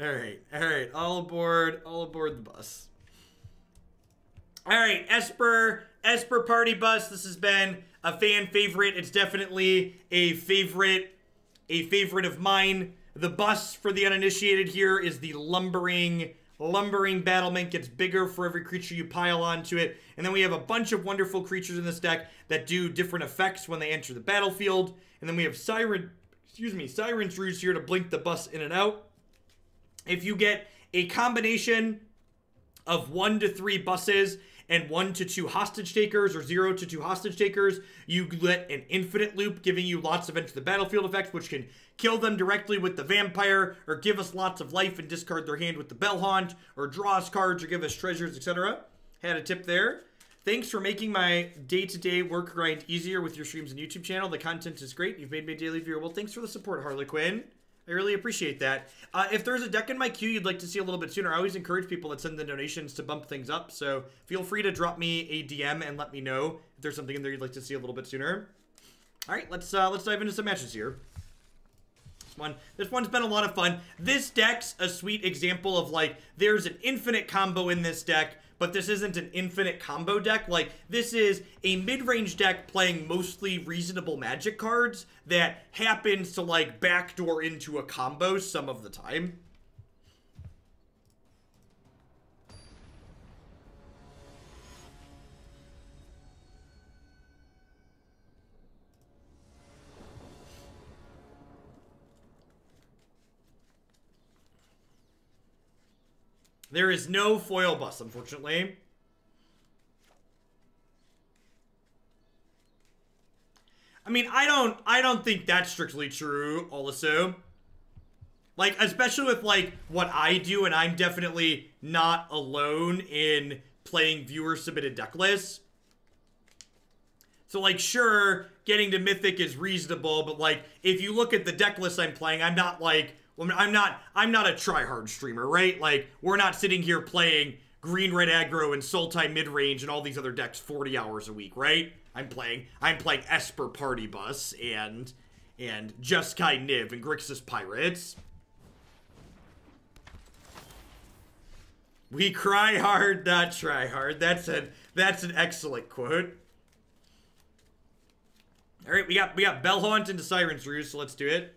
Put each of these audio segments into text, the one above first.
All right, all right, all aboard, all aboard the bus. All right, Esper, Esper Party Bus. This has been a fan favorite. It's definitely a favorite, a favorite of mine. The bus for the uninitiated here is the lumbering, lumbering battlement. Gets bigger for every creature you pile onto it. And then we have a bunch of wonderful creatures in this deck that do different effects when they enter the battlefield. And then we have Siren, excuse me, Siren's Ruse here to blink the bus in and out. If you get a combination of one to three buses and one to two hostage takers or zero to two hostage takers, you get an infinite loop giving you lots of enter the battlefield effects, which can kill them directly with the vampire or give us lots of life and discard their hand with the bell haunt or draw us cards or give us treasures, etc. Had a tip there. Thanks for making my day-to-day work grind easier with your streams and YouTube channel. The content is great. You've made my daily viewer. Well, Thanks for the support, Harley Quinn. I really appreciate that. Uh, if there's a deck in my queue you'd like to see a little bit sooner, I always encourage people that send the donations to bump things up. So feel free to drop me a DM and let me know if there's something in there you'd like to see a little bit sooner. All right, let's uh, let's dive into some matches here. This one, this one's been a lot of fun. This deck's a sweet example of like there's an infinite combo in this deck but this isn't an infinite combo deck. Like, this is a mid-range deck playing mostly reasonable magic cards that happens to, like, backdoor into a combo some of the time. There is no foil bus, unfortunately. I mean, I don't I don't think that's strictly true, also. Like, especially with, like, what I do, and I'm definitely not alone in playing viewer-submitted deck lists. So, like, sure, getting to Mythic is reasonable, but, like, if you look at the deck list I'm playing, I'm not, like, well, I'm not I'm not a try-hard streamer, right? Like, we're not sitting here playing green red aggro and Sultai mid range and all these other decks 40 hours a week, right? I'm playing I'm playing Esper Party Bus and and Jeskai Niv and Grixis Pirates. We cry hard, not try hard. That's an that's an excellent quote. All right, we got we got Bell Haunt into Siren's Ruse, so let's do it.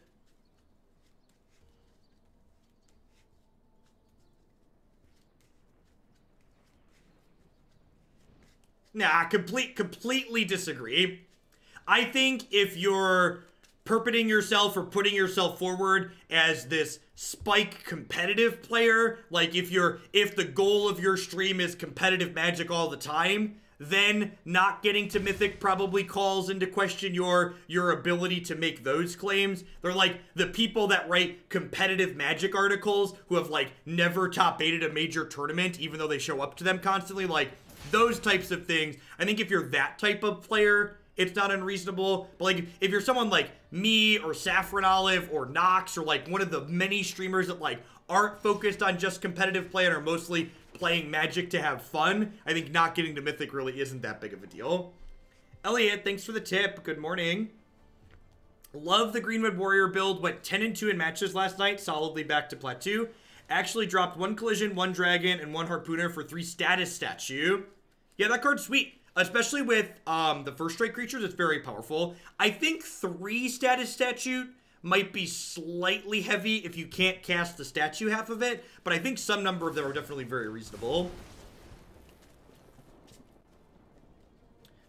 Nah, complete, completely disagree. I think if you're perpeting yourself or putting yourself forward as this spike competitive player, like if you're if the goal of your stream is competitive magic all the time, then not getting to mythic probably calls into question your your ability to make those claims. They're like the people that write competitive magic articles who have like never top eighted a major tournament even though they show up to them constantly like those types of things. I think if you're that type of player, it's not unreasonable. But like if you're someone like me or Saffron Olive or Nox or like one of the many streamers that like aren't focused on just competitive play and are mostly playing Magic to have fun, I think not getting to Mythic really isn't that big of a deal. Elliot, thanks for the tip. Good morning. Love the Greenwood Warrior build. Went 10 and 2 in matches last night. Solidly back to Plateau. Actually dropped one Collision, one Dragon, and one Harpooner for three Status Statue. Yeah, that card's sweet. Especially with um, the first strike creatures, it's very powerful. I think three status statue might be slightly heavy if you can't cast the statue half of it, but I think some number of them are definitely very reasonable.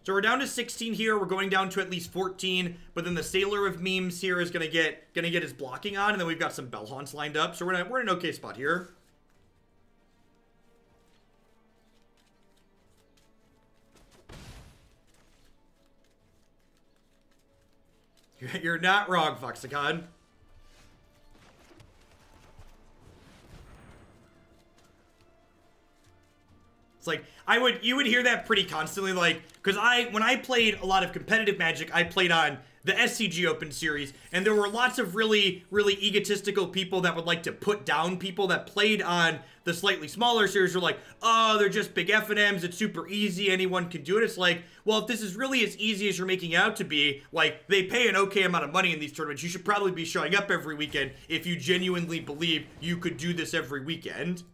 So we're down to 16 here. We're going down to at least 14, but then the Sailor of Means here is gonna get gonna get his blocking on, and then we've got some Bell Haunts lined up. So we're in, a, we're in an okay spot here. You're not wrong, Foxicon. It's like I would you would hear that pretty constantly, like because I when I played a lot of competitive Magic, I played on the SCG Open Series, and there were lots of really, really egotistical people that would like to put down people that played on the slightly smaller series. Were like, oh, they're just big F and M's. It's super easy. Anyone can do it. It's like, well, if this is really as easy as you're making out to be, like they pay an okay amount of money in these tournaments, you should probably be showing up every weekend if you genuinely believe you could do this every weekend.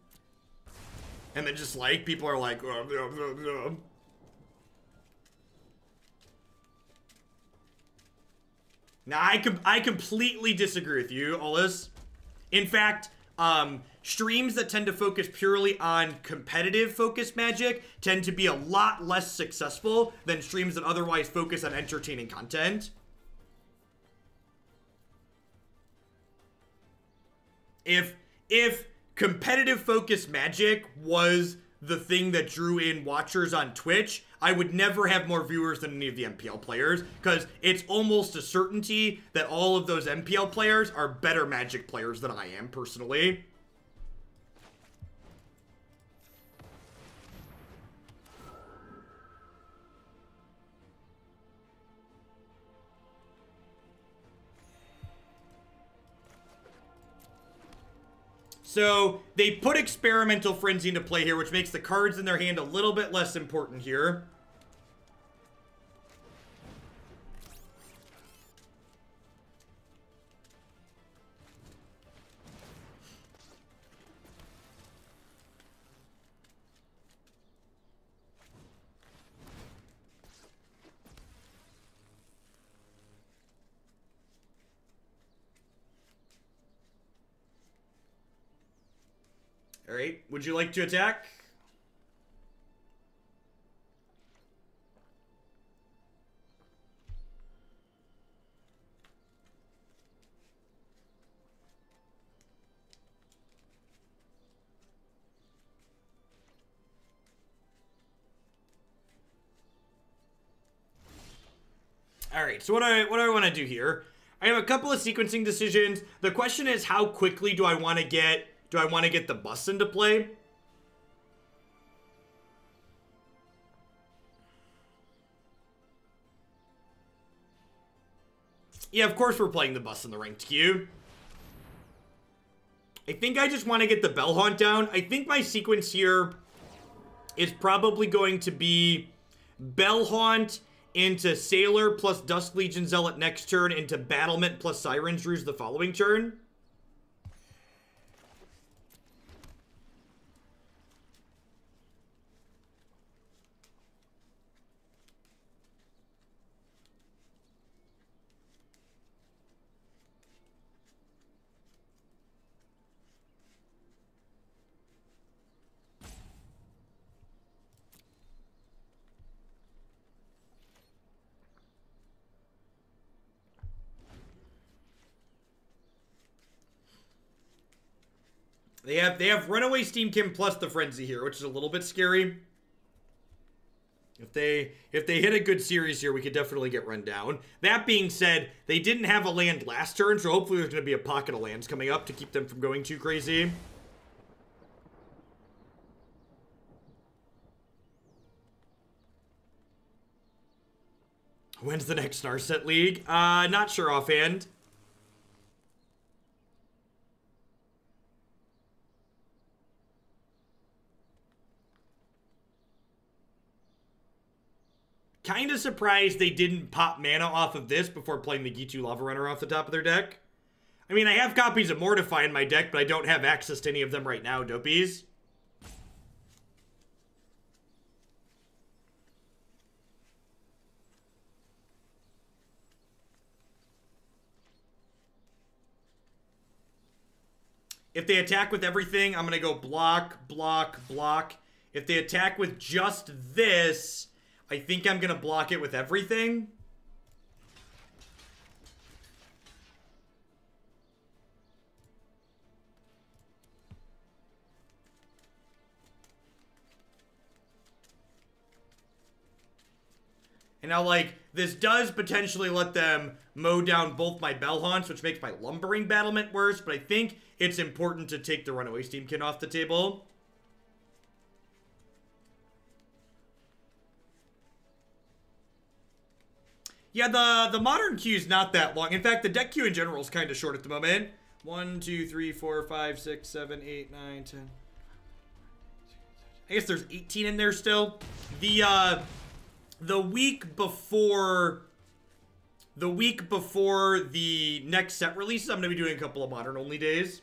And then just like people are like. Uh, Now, I com I completely disagree with you, Olis. In fact, um, streams that tend to focus purely on competitive focused magic tend to be a lot less successful than streams that otherwise focus on entertaining content. If if competitive focused magic was the thing that drew in watchers on Twitch, I would never have more viewers than any of the MPL players because it's almost a certainty that all of those MPL players are better Magic players than I am personally. So they put Experimental Frenzy into play here, which makes the cards in their hand a little bit less important here. Alright, would you like to attack? All right, so what I what I want to do here? I have a couple of sequencing decisions. The question is how quickly do I want to get do I want to get the bus into play? Yeah, of course we're playing the bus in the ranked queue. I think I just want to get the Bell Haunt down. I think my sequence here is probably going to be Bell Haunt into Sailor plus Dusk Legion Zealot next turn into Battlement plus Sirens Ruse the following turn. They have they have Runaway Steamkin plus the Frenzy here, which is a little bit scary. If they if they hit a good series here, we could definitely get run down. That being said, they didn't have a land last turn, so hopefully there's going to be a pocket of lands coming up to keep them from going too crazy. When's the next Narset League? Uh, not sure offhand. Kind of surprised they didn't pop mana off of this before playing the Ghitu Lava Runner off the top of their deck. I mean, I have copies of Mortify in my deck, but I don't have access to any of them right now, dopies. If they attack with everything, I'm going to go block, block, block. If they attack with just this, I think I'm going to block it with everything. And now, like, this does potentially let them mow down both my Bell Haunts, which makes my Lumbering Battlement worse, but I think it's important to take the Runaway Steamkin off the table. Yeah, the, the modern queue is not that long. In fact, the deck queue in general is kind of short at the moment. 1, 2, 3, 4, 5, 6, 7, 8, 9, 10. I guess there's 18 in there still. The, uh, the week before... The week before the next set releases, I'm going to be doing a couple of modern-only days.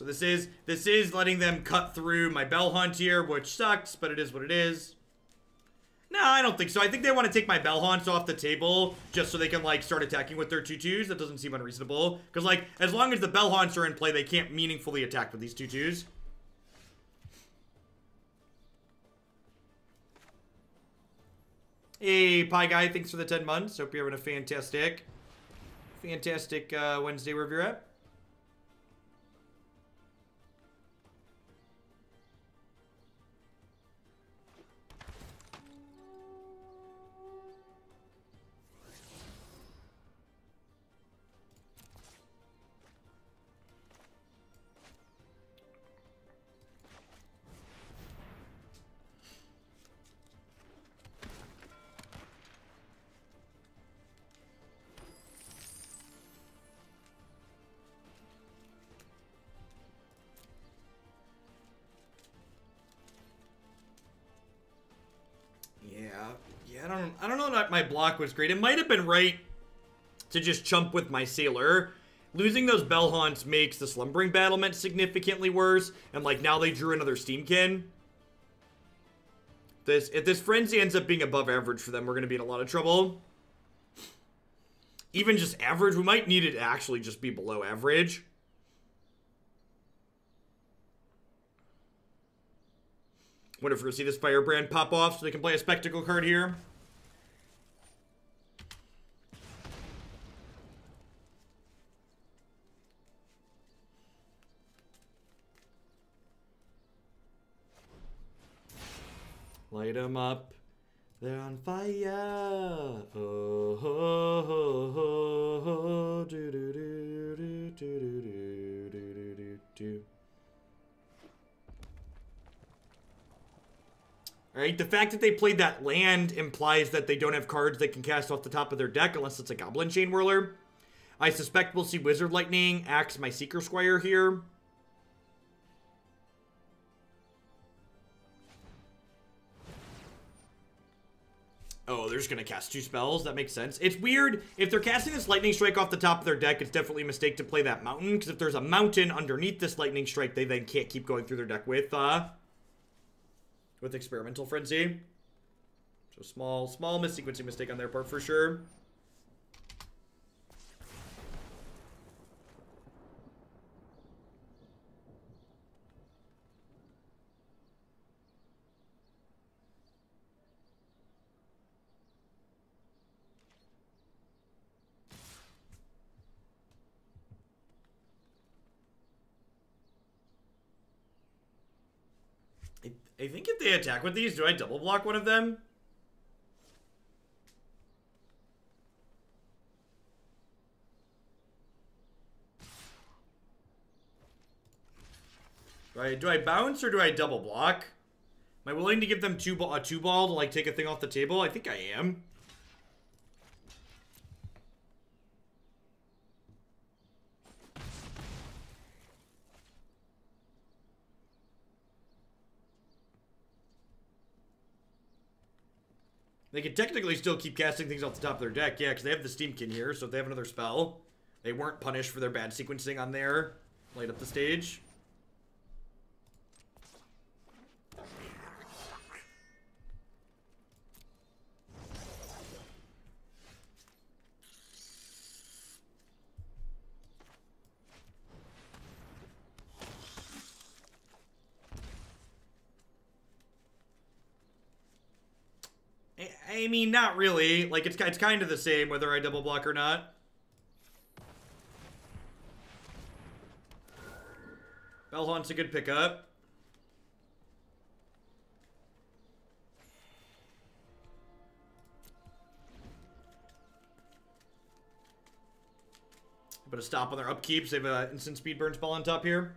So this is this is letting them cut through my Bell Haunt here, which sucks, but it is what it is. No, I don't think so. I think they want to take my Bell Haunts off the table just so they can, like, start attacking with their 2-2s. That doesn't seem unreasonable. Because, like, as long as the Bell Haunts are in play, they can't meaningfully attack with these 2-2s. Hey, Pie Guy, thanks for the 10 months. Hope you're having a fantastic, fantastic uh, Wednesday wherever you're at. Block was great. It might have been right to just chump with my Sailor. Losing those Bell Haunts makes the Lumbering Battlement significantly worse. And, like, now they drew another Steamkin. This, if this Frenzy ends up being above average for them, we're going to be in a lot of trouble. Even just average, we might need it to actually just be below average. Wonder if we're going to see this Firebrand pop off so they can play a Spectacle card here? Light them up. They're on fire. Oh, oh, oh, oh, oh. Do, do, do, do, do, do, do, do, do. Alright, the fact that they played that land implies that they don't have cards they can cast off the top of their deck unless it's a Goblin Chainwhirler. I suspect we'll see Wizard Lightning, axe my Seeker Squire here. Oh, they're just to cast two spells? That makes sense. It's weird. If they're casting this Lightning Strike off the top of their deck, it's definitely a mistake to play that Mountain, because if there's a Mountain underneath this Lightning Strike, they then can't keep going through their deck with, uh, with Experimental Frenzy. So small, small missequencing mistake on their part for sure. I think if they attack with these, do I double block one of them? Do I, do I bounce or do I double block? Am I willing to give them two a two ball to like take a thing off the table? I think I am. They could technically still keep casting things off the top of their deck, yeah, because they have the Steamkin here, so if they have another spell, they weren't punished for their bad sequencing on there. Light up the stage. I mean, not really. Like, it's, it's kind of the same whether I double block or not. Bellhaunt's a good pickup. Put a stop on their upkeeps. They have an instant speed burn spell on top here.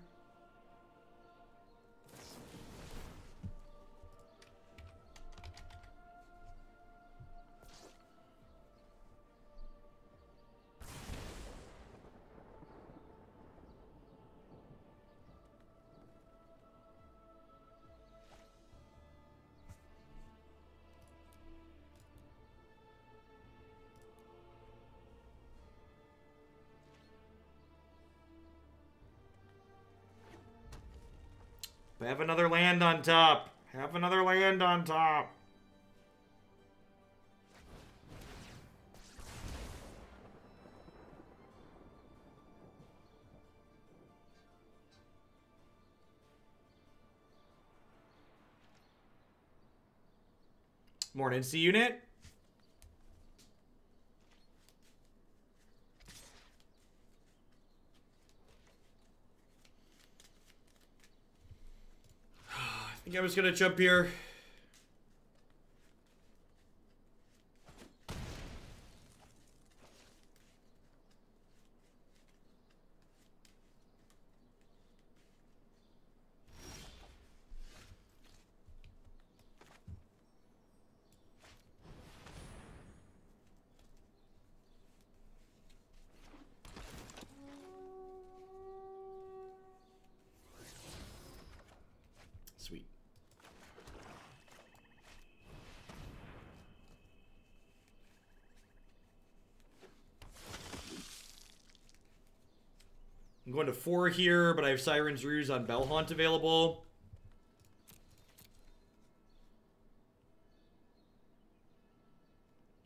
Have another land on top. Have another land on top. Morning, C unit. I think I was gonna jump here. Sweet. I'm going to four here, but I have Siren's Ruse on Bellhaunt available.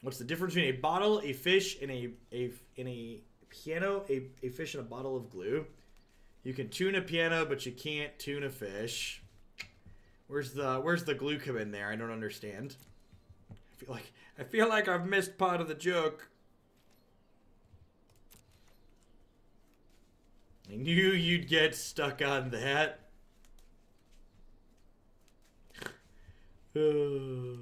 What's the difference between a bottle, a fish, and a a in a piano? A, a fish and a bottle of glue. You can tune a piano, but you can't tune a fish. Where's the where's the glue come in there? I don't understand. I feel like I feel like I've missed part of the joke. I knew you'd get stuck on that.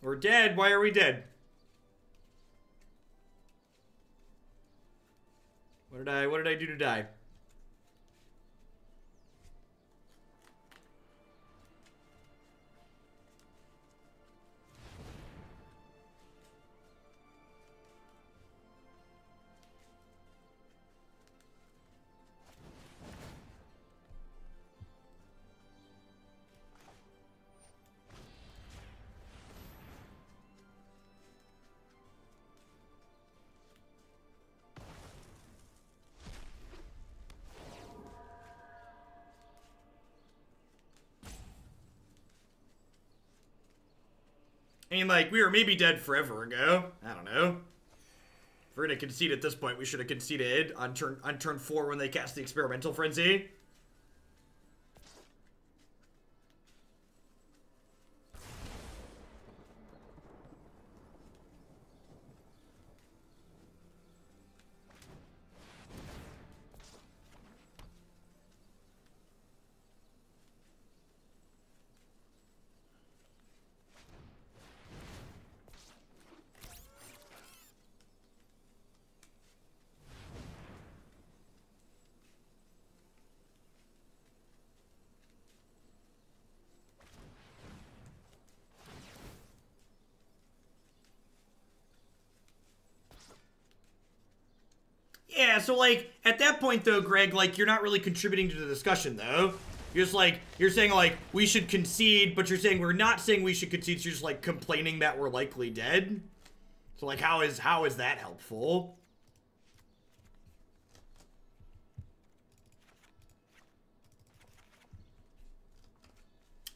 We're dead. Why are we dead? What did I what did I do to die? Mean, like, we were maybe dead forever ago. I don't know. If we're gonna concede at this point, we should have conceded on turn on turn four when they cast the experimental frenzy. Yeah, so like at that point though, Greg, like you're not really contributing to the discussion though. You're just like you're saying like we should concede, but you're saying we're not saying we should concede. So you're just like complaining that we're likely dead. So like how is how is that helpful?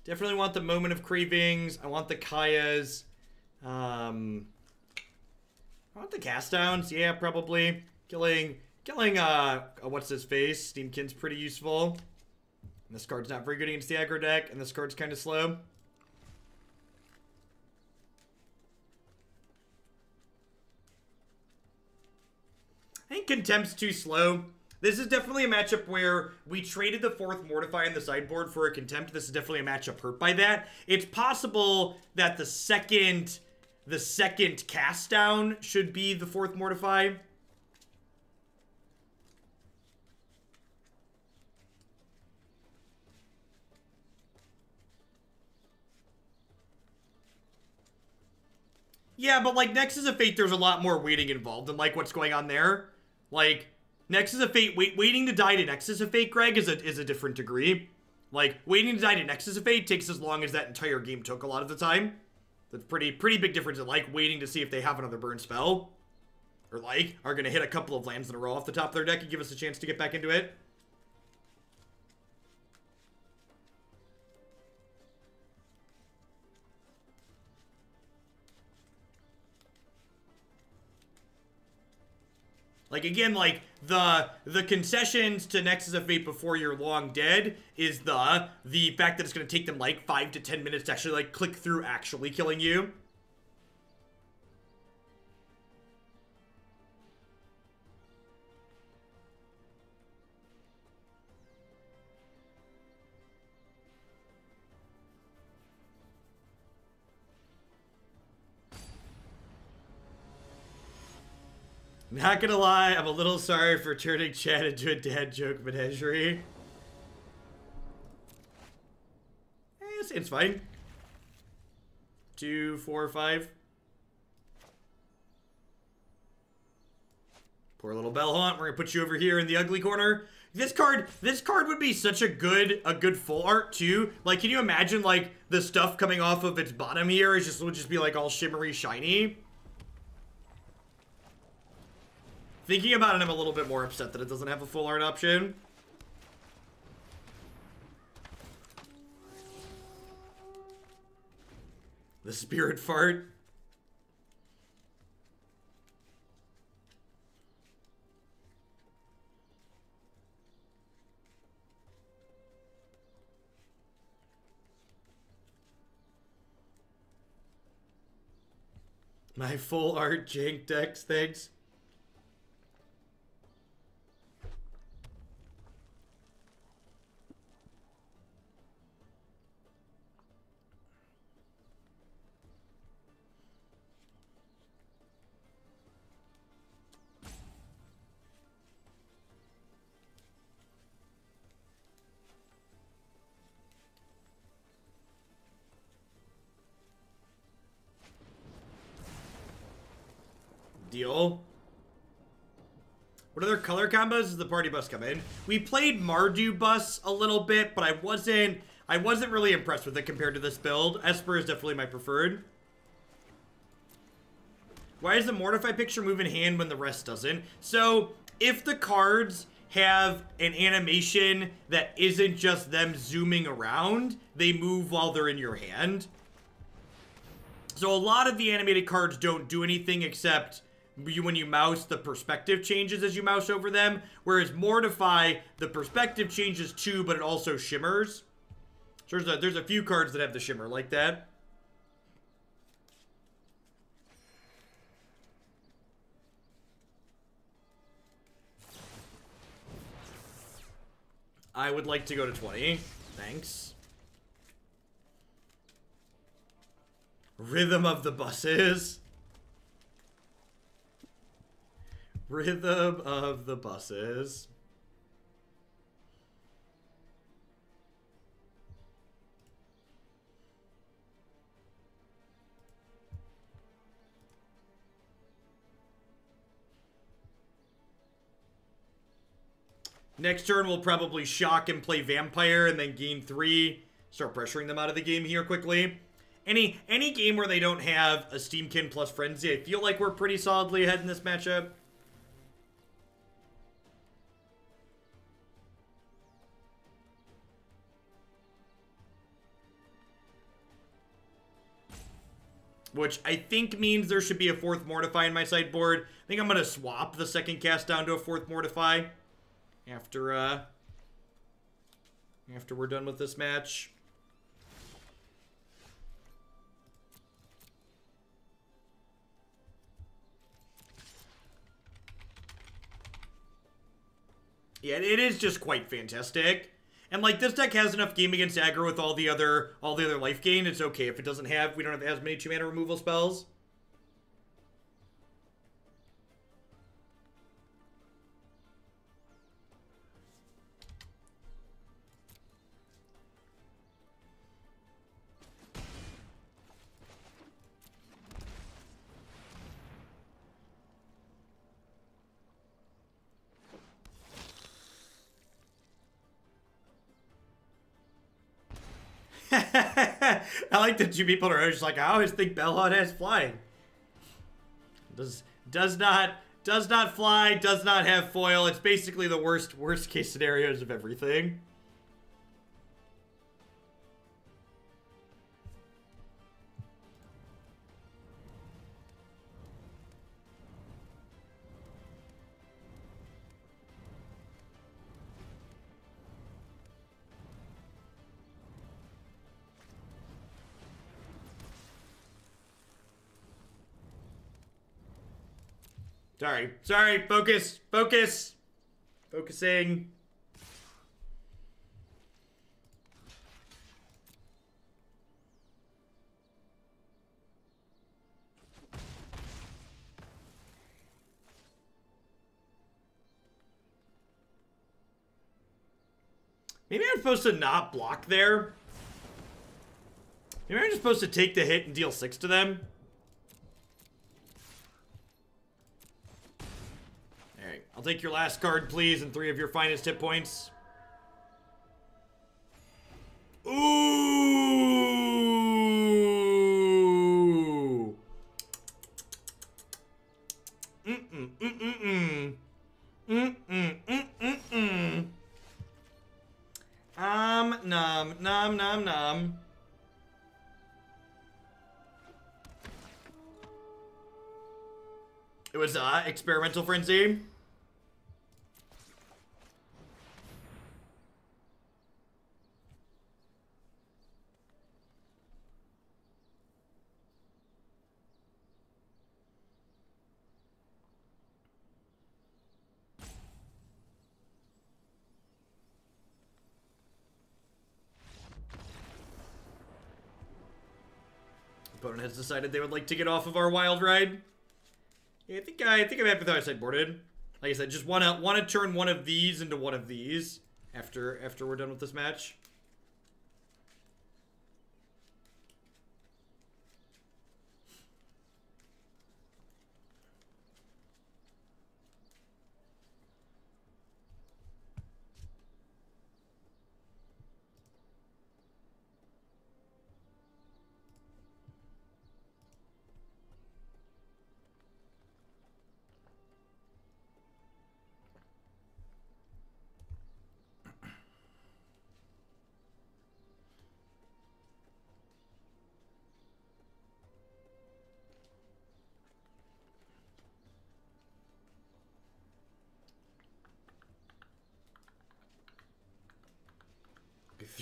Definitely want the moment of cravings. I want the Kayas. Um, I want the cast downs. Yeah, probably. Killing, killing, uh, uh, what's his face? Steamkin's pretty useful. And this card's not very good against the aggro deck, and this card's kind of slow. I think Contempt's too slow. This is definitely a matchup where we traded the fourth Mortify in the sideboard for a Contempt. This is definitely a matchup hurt by that. It's possible that the second, the second cast down should be the fourth Mortify. Yeah, but like Nexus of Fate, there's a lot more waiting involved than like what's going on there. Like, Nexus of Fate, wait, waiting to die to Nexus of Fate, Greg, is a, is a different degree. Like, waiting to die to Nexus of Fate takes as long as that entire game took a lot of the time. That's pretty, pretty big difference in, like, waiting to see if they have another burn spell. Or, like, are to hit a couple of lands in a row off the top of their deck and give us a chance to get back into it. Like again, like the the concessions to Nexus of Fate before you're long dead is the the fact that it's gonna take them like five to ten minutes to actually like click through actually killing you. Not gonna lie, I'm a little sorry for turning Chad into a dad joke menagerie. Eh, it's, it's fine. Two, four, five. Poor little Bellhaunt. We're gonna put you over here in the ugly corner. This card, this card would be such a good, a good full art too. Like, can you imagine like the stuff coming off of its bottom here is just would just be like all shimmery, shiny? Thinking about it, I'm a little bit more upset that it doesn't have a full art option. The spirit fart. My full art jank decks, thanks. Deal. What other color combos does the party bus come in? We played Mardu bus a little bit, but I wasn't I wasn't really impressed with it compared to this build. Esper is definitely my preferred. Why does the Mortify picture move in hand when the rest doesn't? So, if the cards have an animation that isn't just them zooming around, they move while they're in your hand. So a lot of the animated cards don't do anything except you, when you mouse, the perspective changes as you mouse over them. Whereas Mortify, the perspective changes too, but it also shimmers. So there's a, there's a few cards that have the shimmer like that. I would like to go to 20. Thanks. Rhythm of the buses. Rhythm of the buses. Next turn, we'll probably shock and play Vampire and then gain three. Start pressuring them out of the game here quickly. Any any game where they don't have a Steamkin plus Frenzy, I feel like we're pretty solidly ahead in this matchup. Which I think means there should be a fourth Mortify in my sideboard. I think I'm going to swap the second cast down to a fourth Mortify after, uh, after we're done with this match. Yeah, it is just quite fantastic. And like this deck has enough game against aggro with all the other all the other life gain. It's okay if it doesn't have we don't have as many two mana removal spells. I like the two people are just like, I always think Bellhawk has flying. Does does not does not fly, does not have foil. It's basically the worst worst case scenarios of everything. Sorry. Sorry. Focus. Focus. Focusing. Maybe I'm supposed to not block there. Maybe I'm just supposed to take the hit and deal six to them. I'll take your last card, please, and three of your finest hit points. Ooh. Mm-mm, mm-mm-mm. Mm-mm, mm-mm-mm. Um, nom, nom, nom, nom. It was, uh, Experimental Frenzy. Opponent has decided they would like to get off of our wild ride. Yeah, I think I, I think I'm happy with how I sideboarded. Like I said, just wanna wanna turn one of these into one of these after after we're done with this match.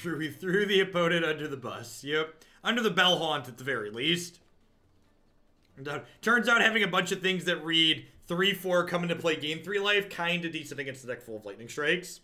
Threw he threw the opponent under the bus. Yep, under the bell haunt at the very least. Uh, turns out having a bunch of things that read three four come into play game three life kind of decent against the deck full of lightning strikes.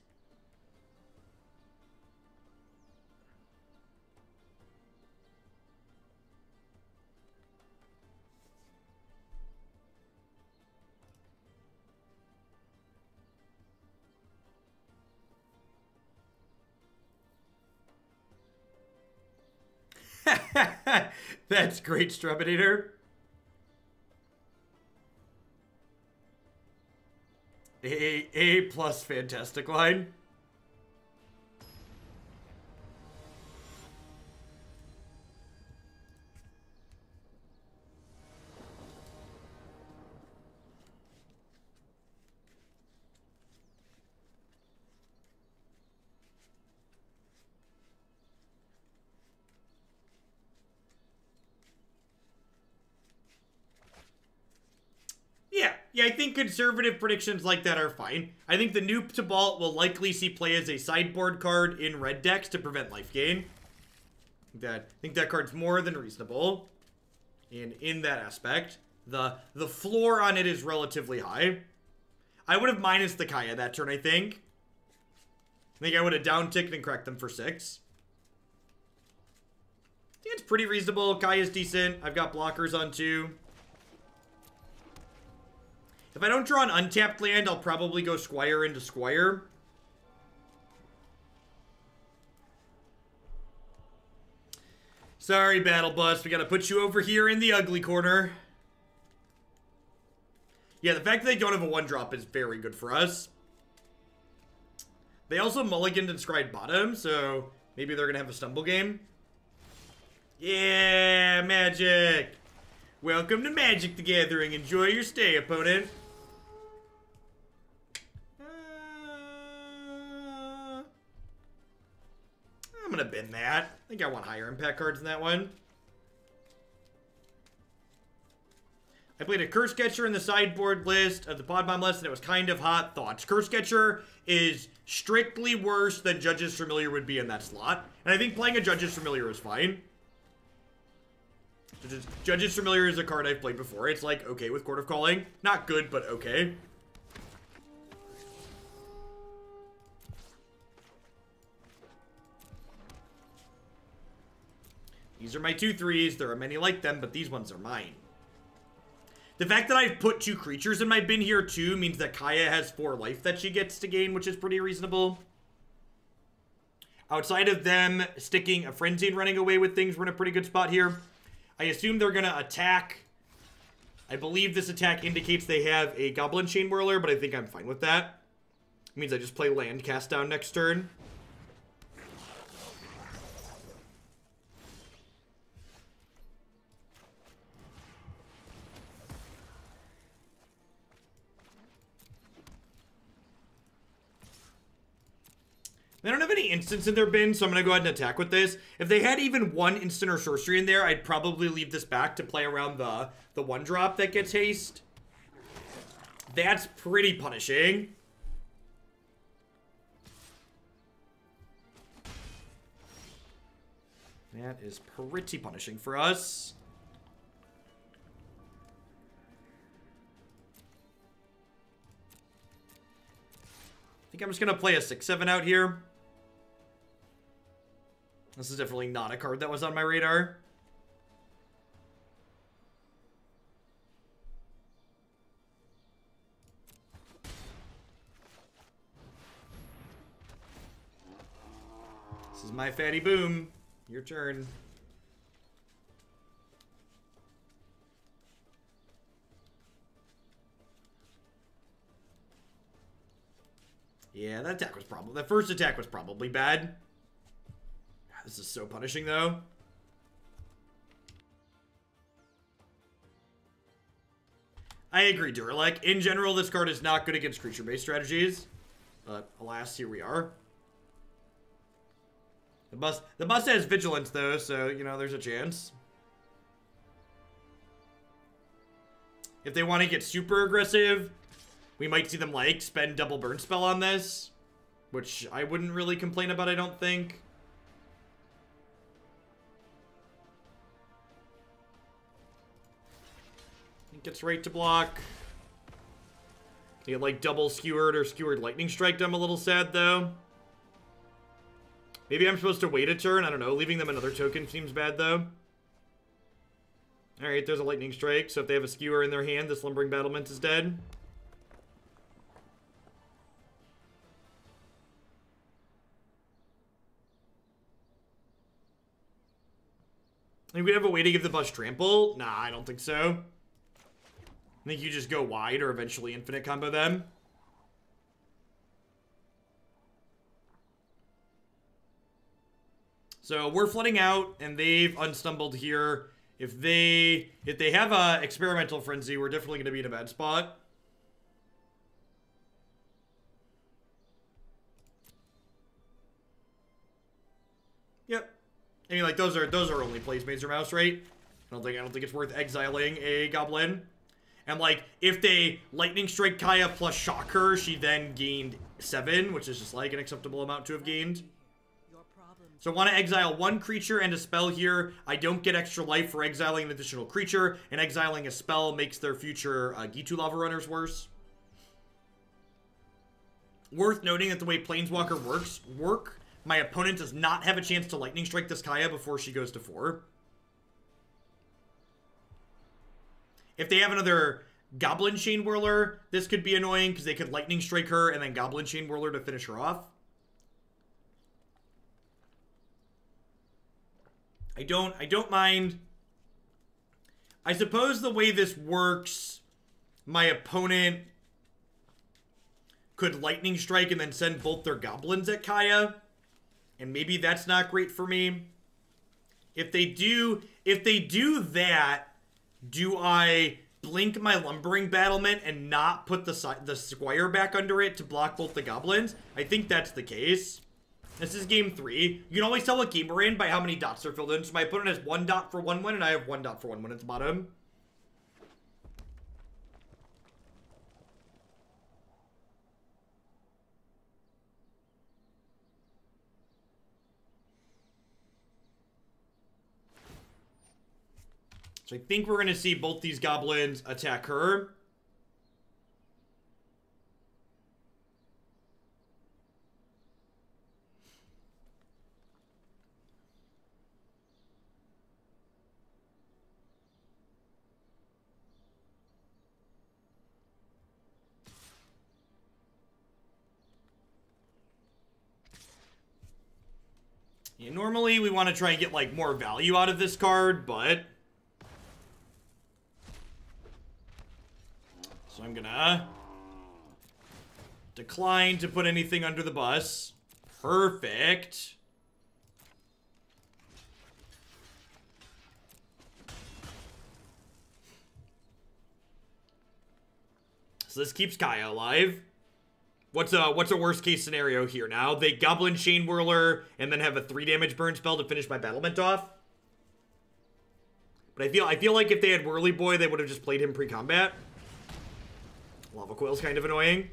That's great, Strubinator. A A plus fantastic line. Conservative predictions like that are fine. I think the new Tibalt will likely see play as a sideboard card in red decks to prevent life gain. That I think that card's more than reasonable. And in that aspect, the the floor on it is relatively high. I would have minus the Kaya that turn, I think. I think I would have down ticked and cracked them for six. I think it's pretty reasonable. Kaya's decent. I've got blockers on two. If I don't draw an untapped land, I'll probably go Squire into Squire. Sorry, Battle Bus. We gotta put you over here in the ugly corner. Yeah, the fact that they don't have a one-drop is very good for us. They also mulliganed and scryed bottom, so maybe they're gonna have a stumble game. Yeah, Magic! Welcome to Magic the Gathering. Enjoy your stay, opponent. I'm gonna bin that. I think I want higher impact cards than that one. I played a Curse Catcher in the sideboard list of the Pod Bomb list, and it was kind of hot. Thoughts. Curse Catcher is strictly worse than Judge's Familiar would be in that slot. And I think playing a Judge's Familiar is fine. Judge's, Judge's Familiar is a card I've played before. It's like okay with Chord of Calling. Not good, but okay. These are my two threes. There are many like them, but these ones are mine. The fact that I've put two creatures in my bin here too means that Kaya has four life that she gets to gain, which is pretty reasonable. Outside of them sticking a Frenzy and running away with things, we're in a pretty good spot here. I assume they're going to attack. I believe this attack indicates they have a Goblin Chain Whirler, but I think I'm fine with that. It means I just play land cast down next turn. They don't have any instants in their bin, so I'm going to go ahead and attack with this. If they had even one instant or sorcery in there, I'd probably leave this back to play around the, the one drop that gets haste. That's pretty punishing. That is pretty punishing for us. I think I'm just going to play a 6-7 out here. This is definitely not a card that was on my radar. This is my fatty boom. Your turn. Yeah, that attack was probably... The first attack was probably bad. This is so punishing, though. I agree, Duralek. In general, this card is not good against creature-based strategies. But, alas, here we are. The bus, the bus has vigilance, though, so, you know, there's a chance. If they want to get super aggressive, we might see them, like, spend double burn spell on this. Which I wouldn't really complain about, I don't think. Gets right to block. Get like double skewered or skewered lightning strike. I'm a little sad though. Maybe I'm supposed to wait a turn. I don't know. Leaving them another token seems bad though. Alright, there's a lightning strike. So if they have a skewer in their hand, the lumbering battlement is dead. Think we have a way to give the bus trample? Nah, I don't think so. I think you just go wide or eventually infinite combo them. So we're flooding out, and they've unstumbled here. If they if they have a experimental frenzy, we're definitely going to be in a bad spot. Yep. I mean, like those are those are only plays Mazer Mouse, right? I don't think I don't think it's worth exiling a goblin. And like, if they Lightning Strike Kaya plus Shock her, she then gained 7, which is just like an acceptable amount to have gained. So I want to exile one creature and a spell here. I don't get extra life for exiling an additional creature, and exiling a spell makes their future uh, Ghitu Lava Runners worse. Worth noting that the way Planeswalker works, work, my opponent does not have a chance to Lightning Strike this Kaya before she goes to 4. If they have another Goblin Chain Whirler, this could be annoying because they could Lightning Strike her and then Goblin Chain Whirler to finish her off. I don't I don't mind. I suppose the way this works, my opponent could lightning strike and then send both their goblins at Kaya. And maybe that's not great for me. If they do, if they do that, do I blink my lumbering battlement and not put the the squire back under it to block both the goblins? I think that's the case. This is game three. You can always tell what game we're in by how many dots are filled in. So my opponent has one dot for one win, and I have one dot for one win at the bottom. So I think we're going to see both these goblins attack her. Normally we want to try and get like more value out of this card, but So I'm gonna decline to put anything under the bus. Perfect. So this keeps Kaya alive. What's a what's a worst case scenario here now? They Goblin Chain Whirler and then have a three damage burn spell to finish my battlement off. But I feel I feel like if they had Whirly Boy, they would have just played him pre-combat. Lava Coil's kind of annoying.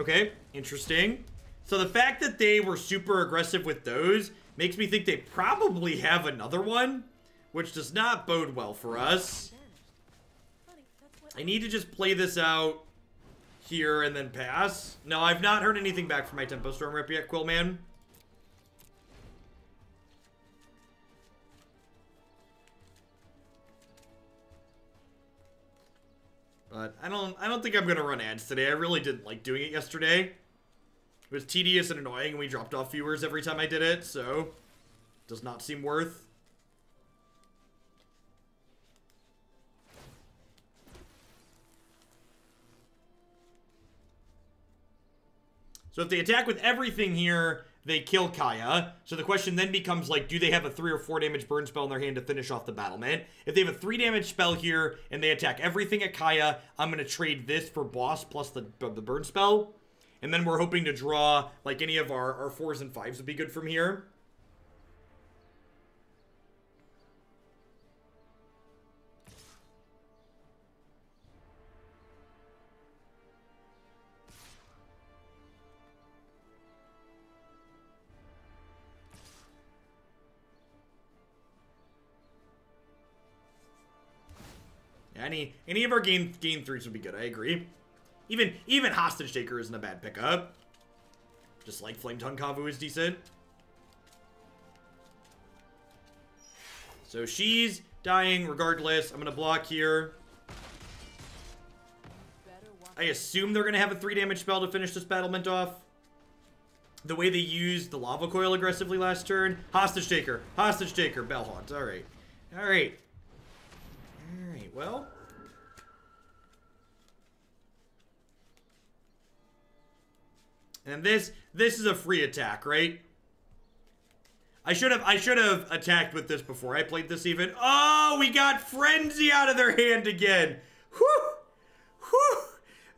Okay, interesting. So the fact that they were super aggressive with those makes me think they probably have another one, which does not bode well for us. I need to just play this out here and then pass. No, I've not heard anything back from my Tempo Storm rep yet, Quillman. But I don't I don't think I'm gonna run ads today. I really didn't like doing it yesterday. It was tedious and annoying and we dropped off viewers every time I did it, so does not seem worth. So if they attack with everything here, they kill Kaya. So the question then becomes like, do they have a three or four damage burn spell in their hand to finish off the battlement? If they have a three damage spell here and they attack everything at Kaya, I'm gonna trade this for boss plus the the burn spell, and then we're hoping to draw like any of our our fours and fives would be good from here. Any any of our game game threes would be good. I agree. Even even hostage taker isn't a bad pickup. Just like flame tongue kavu is decent. So she's dying regardless. I'm gonna block here. I assume they're gonna have a three damage spell to finish this battlement off. The way they used the lava coil aggressively last turn. Hostage taker. Hostage taker. Bell haunt. Alright. Alright. Alright, well. And this this is a free attack, right? I should have I should have attacked with this before I played this even. Oh, we got Frenzy out of their hand again. Whew! Whew!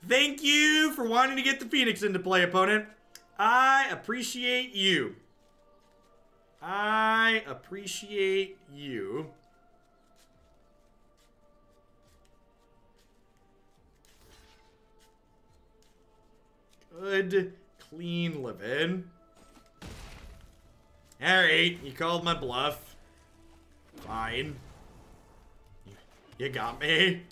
Thank you for wanting to get the Phoenix into play, opponent. I appreciate you. I appreciate you. Good, clean living. Alright, you called my bluff. Fine. You got me.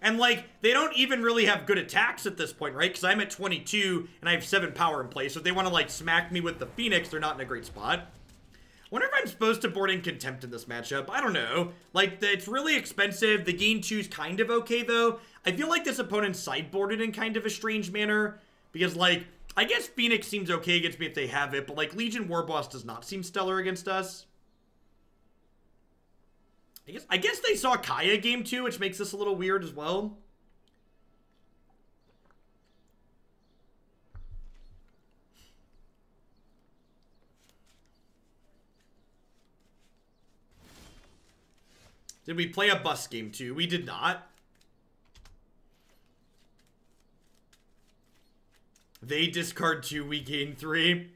And, like, they don't even really have good attacks at this point, right? Because I'm at 22, and I have 7 power in play. So if they want to, like, smack me with the Phoenix, they're not in a great spot. wonder if I'm supposed to board in Contempt in this matchup. I don't know. Like, it's really expensive. The gain two's kind of okay, though. I feel like this opponent sideboarded in kind of a strange manner because, like, I guess Phoenix seems okay against me if they have it, but, like, Legion Warboss does not seem stellar against us. I guess, I guess they saw Kaya game two, which makes this a little weird as well. Did we play a bus game too? We did not. They discard two, we gain three.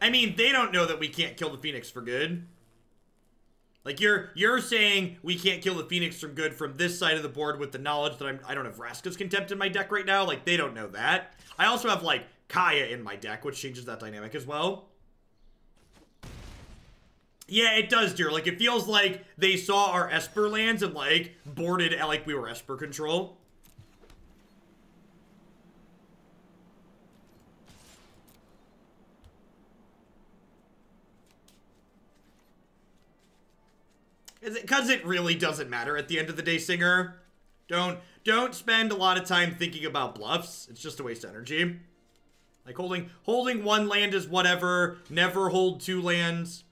I mean, they don't know that we can't kill the Phoenix for good. Like you're you're saying we can't kill the Phoenix from good from this side of the board with the knowledge that I'm I don't have Vraska's Contempt in my deck right now. Like they don't know that. I also have like Kaya in my deck, which changes that dynamic as well. Yeah, it does, dear. Like it feels like they saw our Esper lands and like boarded like we were Esper control. Because it, it really doesn't matter at the end of the day, Singer. Don't don't spend a lot of time thinking about bluffs. It's just a waste of energy. Like holding holding one land is whatever. Never hold two lands.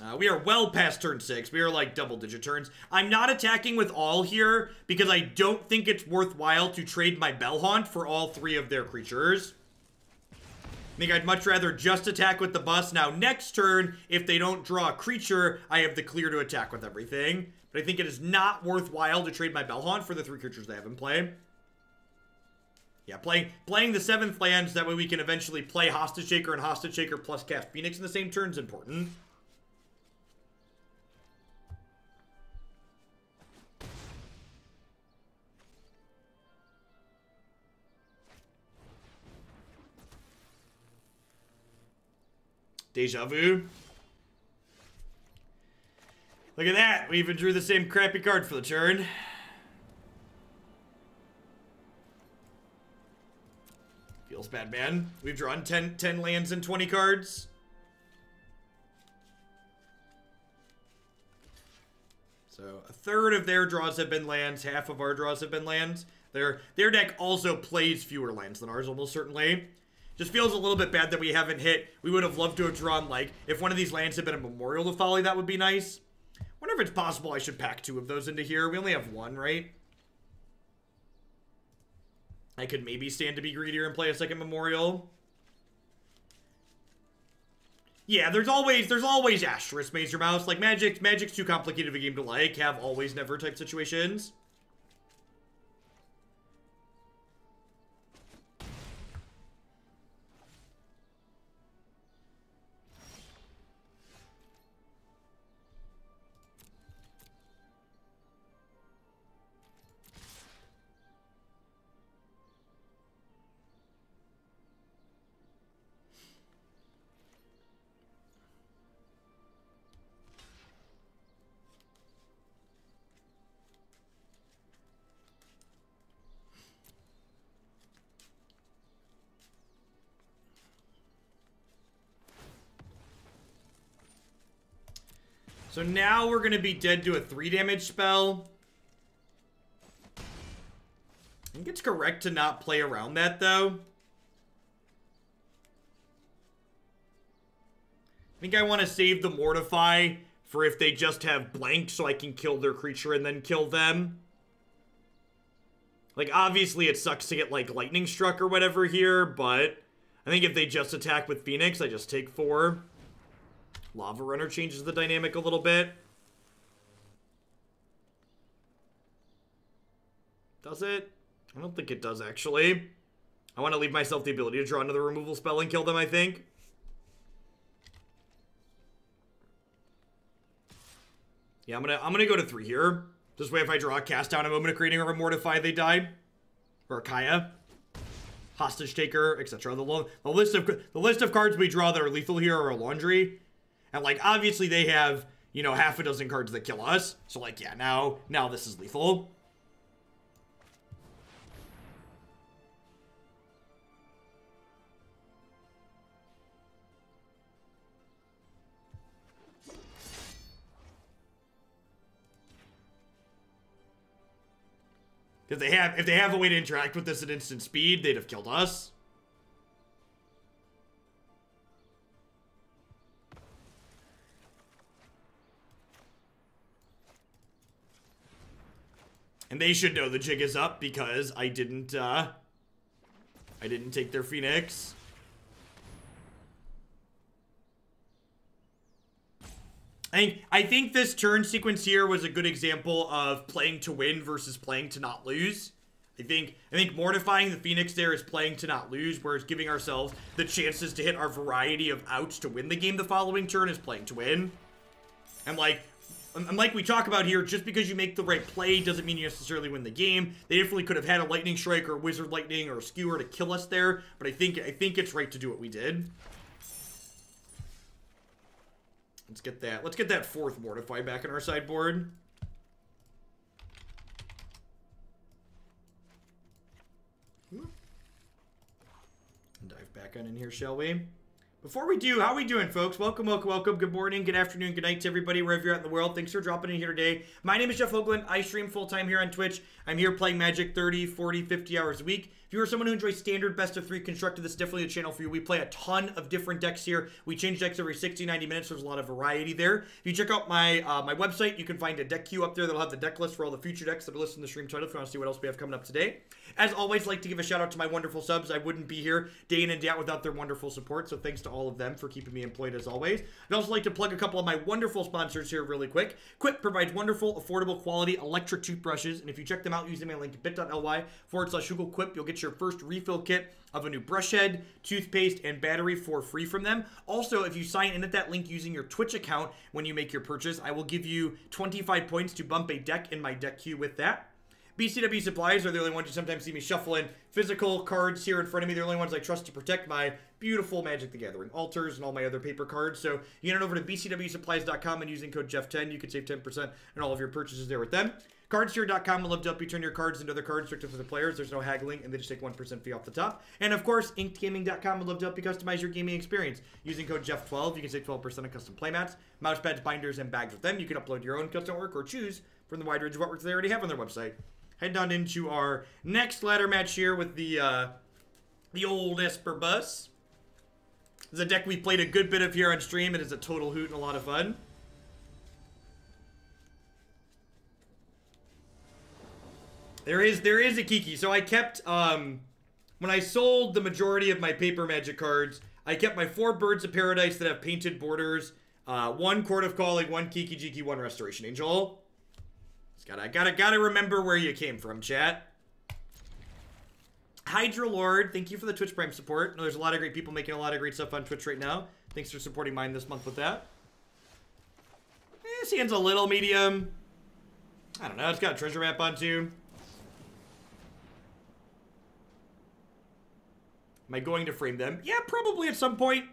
Uh, we are well past turn six. We are like double digit turns. I'm not attacking with all here because I don't think it's worthwhile to trade my Bellhaunt for all three of their creatures. I think I'd much rather just attack with the bus. Now, next turn, if they don't draw a creature, I have the clear to attack with everything. But I think it is not worthwhile to trade my Bellhaunt for the three creatures they have in play. Yeah, playing playing the seventh lands, that way we can eventually play Hostage Taker and Hostage Taker plus cast Phoenix in the same turn is important. Deja vu. Look at that. We even drew the same crappy card for the turn. Feels bad, man. We've drawn 10, 10 lands and 20 cards. So a third of their draws have been lands, half of our draws have been lands. Their their deck also plays fewer lands than ours, almost certainly. Just feels a little bit bad that we haven't hit. We would have loved to have drawn, like, if one of these lands had been a Memorial to Folly, that would be nice. if it's possible I should pack two of those into here. We only have one, right? I could maybe stand to be greedier and play a second Memorial. Yeah, there's always there's always asterisk Mazer Mouse. Like Magic Magic's too complicated of a game to like, have always never type situations. So now we're going to be dead to a 3 damage spell. I think it's correct to not play around that, though. I think I want to save the Mortify for if they just have blank so I can kill their creature and then kill them. Like, obviously it sucks to get, like, Lightning Struck or whatever here, but I think if they just attack with Phoenix, I just take four. Lava Runner changes the dynamic a little bit. Does it? I don't think it does, actually. I want to leave myself the ability to draw another removal spell and kill them, I think. Yeah, I'm gonna I'm gonna go to three here. This way, if I draw a cast down a moment of craving or a mortify, they die. Or a Kaya. Hostage taker, etc. The, the list of the list of cards we draw that are lethal here are a laundry. And like obviously they have, you know, half a dozen cards that kill us. So like yeah, now now this is lethal. If they have if they have a way to interact with this at instant speed, they'd have killed us. And they should know the jig is up because I didn't, uh... I didn't take their Phoenix. I, I think this turn sequence here was a good example of playing to win versus playing to not lose. I think I think mortifying the Phoenix there is playing to not lose, whereas giving ourselves the chances to hit our variety of outs to win the game the following turn is playing to win. And like and like we talk about here, just because you make the right play doesn't mean you necessarily win the game. They definitely could have had a lightning strike or wizard lightning or a skewer to kill us there, but I think I think it's right to do what we did. Let's get that. Let's get that fourth mortify back in our sideboard. Hmm. Dive back on in here, shall we? Before we do, how are we doing, folks? Welcome, welcome, welcome. Good morning, good afternoon, good night to everybody, wherever you're at in the world. Thanks for dropping in here today. My name is Jeff Hoogland. I stream full-time here on Twitch. I'm here playing Magic 30, 40, 50 hours a week. If you are someone who enjoys standard best of three constructed, this is definitely a channel for you. We play a ton of different decks here. We change decks every 60, 90 minutes. There's a lot of variety there. If you check out my uh, my website, you can find a deck queue up there that'll have the deck list for all the future decks that are listed in the stream title if you want to see what else we have coming up today. As always, like to give a shout out to my wonderful subs. I wouldn't be here day in and day out without their wonderful support, so thanks to all of them for keeping me employed as always. I'd also like to plug a couple of my wonderful sponsors here really quick. Quip provides wonderful, affordable, quality electric toothbrushes, and if you check them out using my link bit.ly forward slash Google Quip, you'll get your first refill kit of a new brush head, toothpaste, and battery for free from them. Also, if you sign in at that link using your Twitch account when you make your purchase, I will give you 25 points to bump a deck in my deck queue with that. BCW Supplies are the only ones you sometimes see me shuffling physical cards here in front of me. They're the only ones I trust to protect my beautiful Magic the Gathering altars and all my other paper cards. So you head over to bcwsupplies.com and using code Jeff10, you can save 10% on all of your purchases there with them. Cardsphere.com will love to help you turn your cards into other cards strictly for the players. There's no haggling, and they just take 1% fee off the top. And of course, InkedGaming.com will love to help you customize your gaming experience. Using code Jeff12, you can save 12% on custom playmats, mouse pads, binders, and bags with them. You can upload your own custom work or choose from the wide range of artwork they already have on their website. Head on into our next ladder match here with the uh, the old Esper Bus. It's a deck we played a good bit of here on stream. It is a total hoot and a lot of fun. There is there is a Kiki. So I kept um when I sold the majority of my paper magic cards, I kept my four birds of paradise that have painted borders, uh, one Chord of Calling, one Kiki Jiki, one Restoration Angel. Gotta gotta gotta remember where you came from, chat. Hydra Lord, thank you for the Twitch Prime support. There's a lot of great people making a lot of great stuff on Twitch right now. Thanks for supporting mine this month with that. Eh, this hand's a little medium. I don't know, it's got a treasure map on too. Am I going to frame them? Yeah, probably at some point.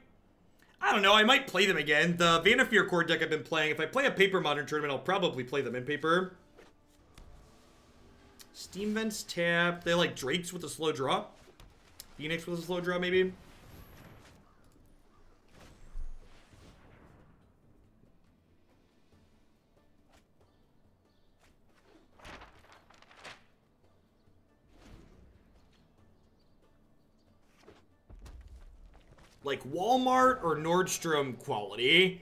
I don't know, I might play them again. The Vanasphere core deck I've been playing, if I play a paper modern tournament, I'll probably play them in paper. Steam Vents tap. They like Drakes with a slow draw. Phoenix with a slow draw, maybe. like Walmart or Nordstrom quality.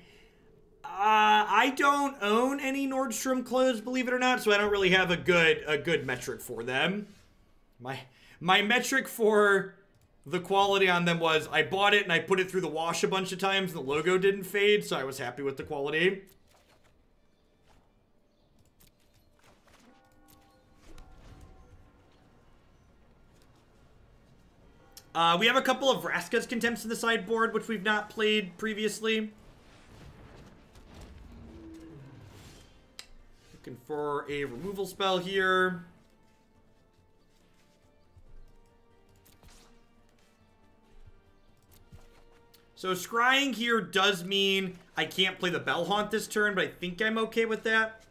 Uh, I don't own any Nordstrom clothes, believe it or not, so I don't really have a good a good metric for them. My my metric for the quality on them was I bought it and I put it through the wash a bunch of times and the logo didn't fade, so I was happy with the quality. Uh, we have a couple of Vraska's Contempts in the sideboard, which we've not played previously. Looking for a removal spell here. So scrying here does mean I can't play the Bell Haunt this turn, but I think I'm okay with that.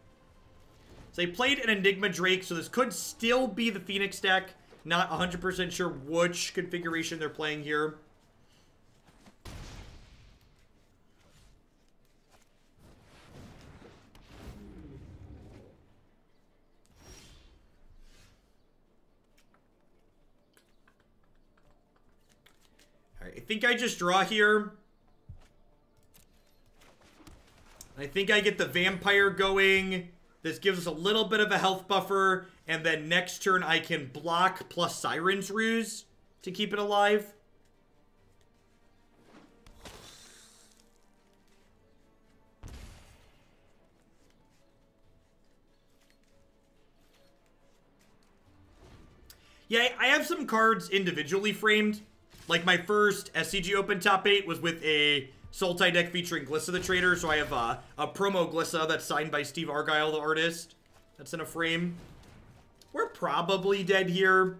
So they played an Enigma Drake, so this could still be the Phoenix deck. Not 100% sure which configuration they're playing here. I think I just draw here. I think I get the vampire going This gives us a little bit of a health buffer, and then next turn I can block plus Siren's Ruse to keep it alive. Yeah, I have some cards individually framed. Like my first SCG Open top 8 was with a Sultai deck featuring Glissa the Traitor, so I have uh, a promo Glissa that's signed by Steve Argyle, the artist. That's in a frame. We're probably dead here.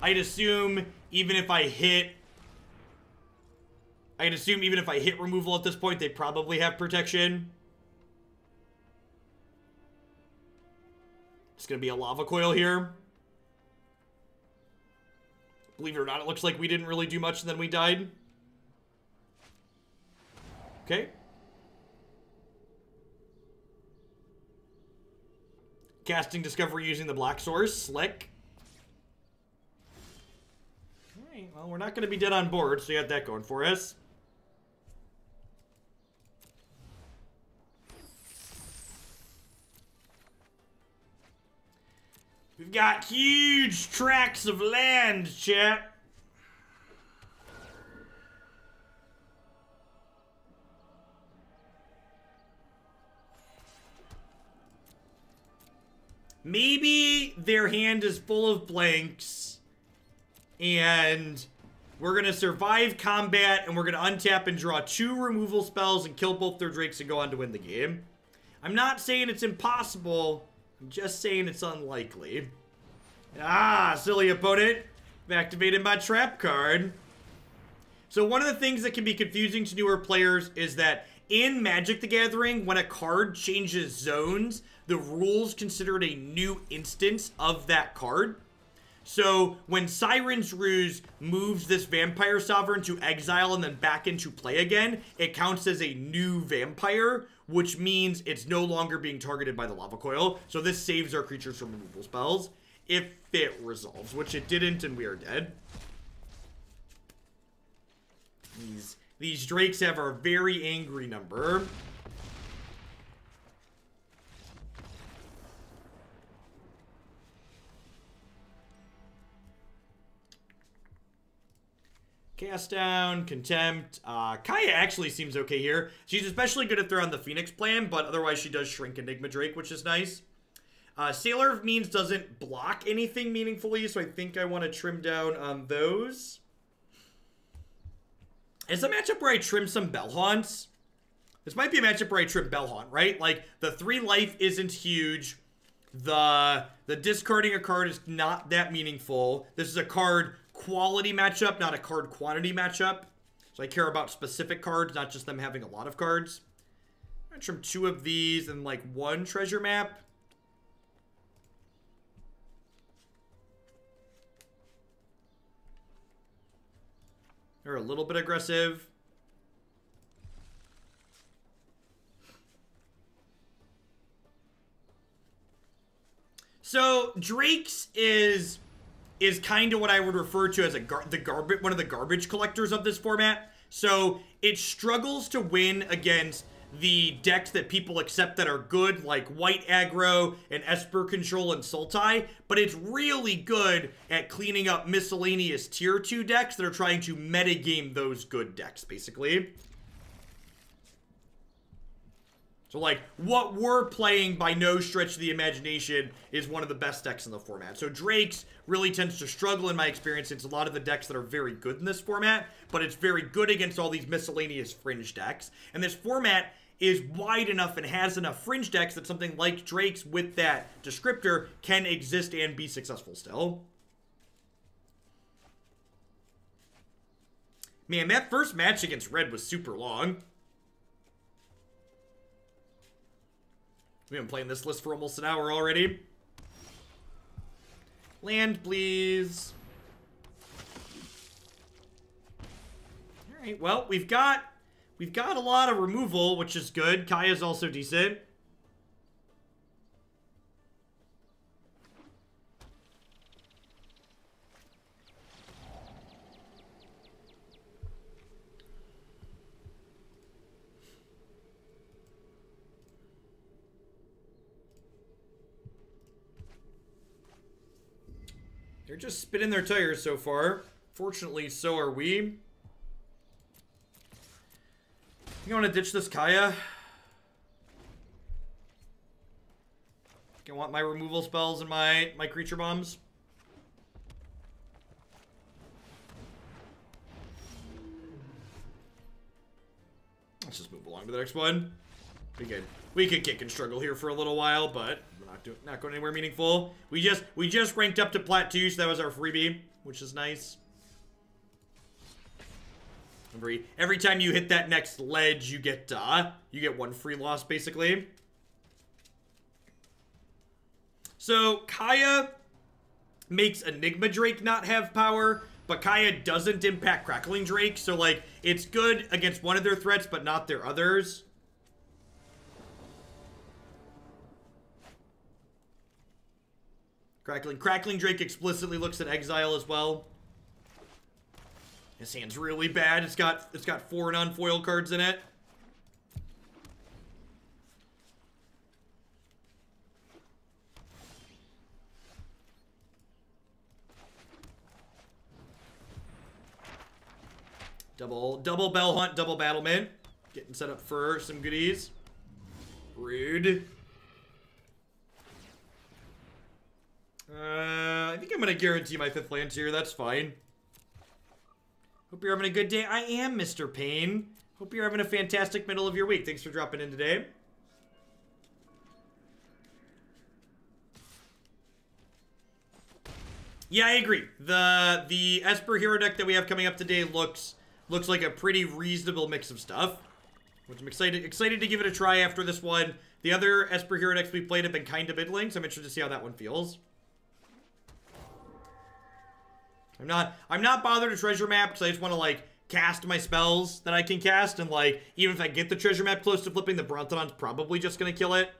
I'd assume even if I hit... I'd assume even if I hit removal at this point, they probably have protection. It's going to be a lava coil here. Believe it or not, it looks like we didn't really do much and then we died. Okay. Casting Discovery using the Black Source. Slick. Alright, well, we're not going to be dead on board, so you got that going for us. We've got huge tracts of land, chat. Maybe their hand is full of blanks and we're going to survive combat and we're going to untap and draw two removal spells and kill both their drakes and go on to win the game. I'm not saying it's impossible. I'm just saying it's unlikely. Ah, silly opponent. I've activated my trap card. So one of the things that can be confusing to newer players is that in Magic the Gathering, when a card changes zones, the rules consider it a new instance of that card. So when Siren's Ruse moves this Vampire Sovereign to exile and then back into play again, it counts as a new Vampire, which means it's no longer being targeted by the Lava Coil. So this saves our creatures from removal spells if it resolves, which it didn't and we are dead. These, these Drakes have a very angry number. Cast down, Contempt. Uh, Kaya actually seems okay here. She's especially good at throwing the Phoenix plan, but otherwise she does shrink Enigma Drake, which is nice. Uh, Sailor of Means doesn't block anything meaningfully, so I think I want to trim down on those. It's a matchup where I trim some Bellhaunts. This might be a matchup where I trim Bellhaunt, right? Like, the three life isn't huge. The, the discarding a card is not that meaningful. This is a card quality matchup, not a card quantity matchup. So I care about specific cards, not just them having a lot of cards. To trim two of these and like one treasure map. They're a little bit aggressive. So Drake's is is kind of what I would refer to as a gar the garbage one of the garbage collectors of this format. So it struggles to win against the decks that people accept that are good, like White Aggro and Esper Control and Sultai, but it's really good at cleaning up miscellaneous Tier 2 decks that are trying to metagame those good decks, basically. So, like, what we're playing by no stretch of the imagination is one of the best decks in the format. So, Drake's really tends to struggle in my experience. It's a lot of the decks that are very good in this format, but it's very good against all these miscellaneous fringe decks. And this format is wide enough and has enough fringe decks that something like Drake's with that descriptor can exist and be successful still. Man, that first match against Red was super long. We've been playing this list for almost an hour already. Land, please. Alright, well, we've got we've got a lot of removal, which is good. Kaya's also decent. They're just spitting their tires so far. Fortunately, so are we. You want to ditch this Kaya? I want my removal spells and my, my creature bombs. Let's just move along to the next one. We could we could kick and struggle here for a little while, but not not going anywhere meaningful. We just we just ranked up to plat two, so that was our freebie, which is nice. Every every time you hit that next ledge, you get uh you get one free loss basically. So Kaya makes Enigma Drake not have power, but Kaya doesn't impact Crackling Drake, so like it's good against one of their threats, but not their others. Crackling Crackling Drake explicitly looks at exile as well. His hand's really bad. It's got it's got four non-foil cards in it. Double, double Bell Haunt, double Battlement. Getting set up for some goodies. Rude. Uh, I think I'm going to guarantee my fifth land here. That's fine. Hope you're having a good day. I am, Mr. Payne. Hope you're having a fantastic middle of your week. Thanks for dropping in today. Yeah, I agree. The the Esper hero deck that we have coming up today looks looks like a pretty reasonable mix of stuff. Which I'm excited excited to give it a try after this one. The other Esper hero decks we played have been kind of middling, so I'm interested to see how that one feels. I'm not I'm not bothered to treasure map because I just want to like cast my spells that I can cast and like even if I get the treasure map close to flipping, the Brontodon's probably just gonna kill it.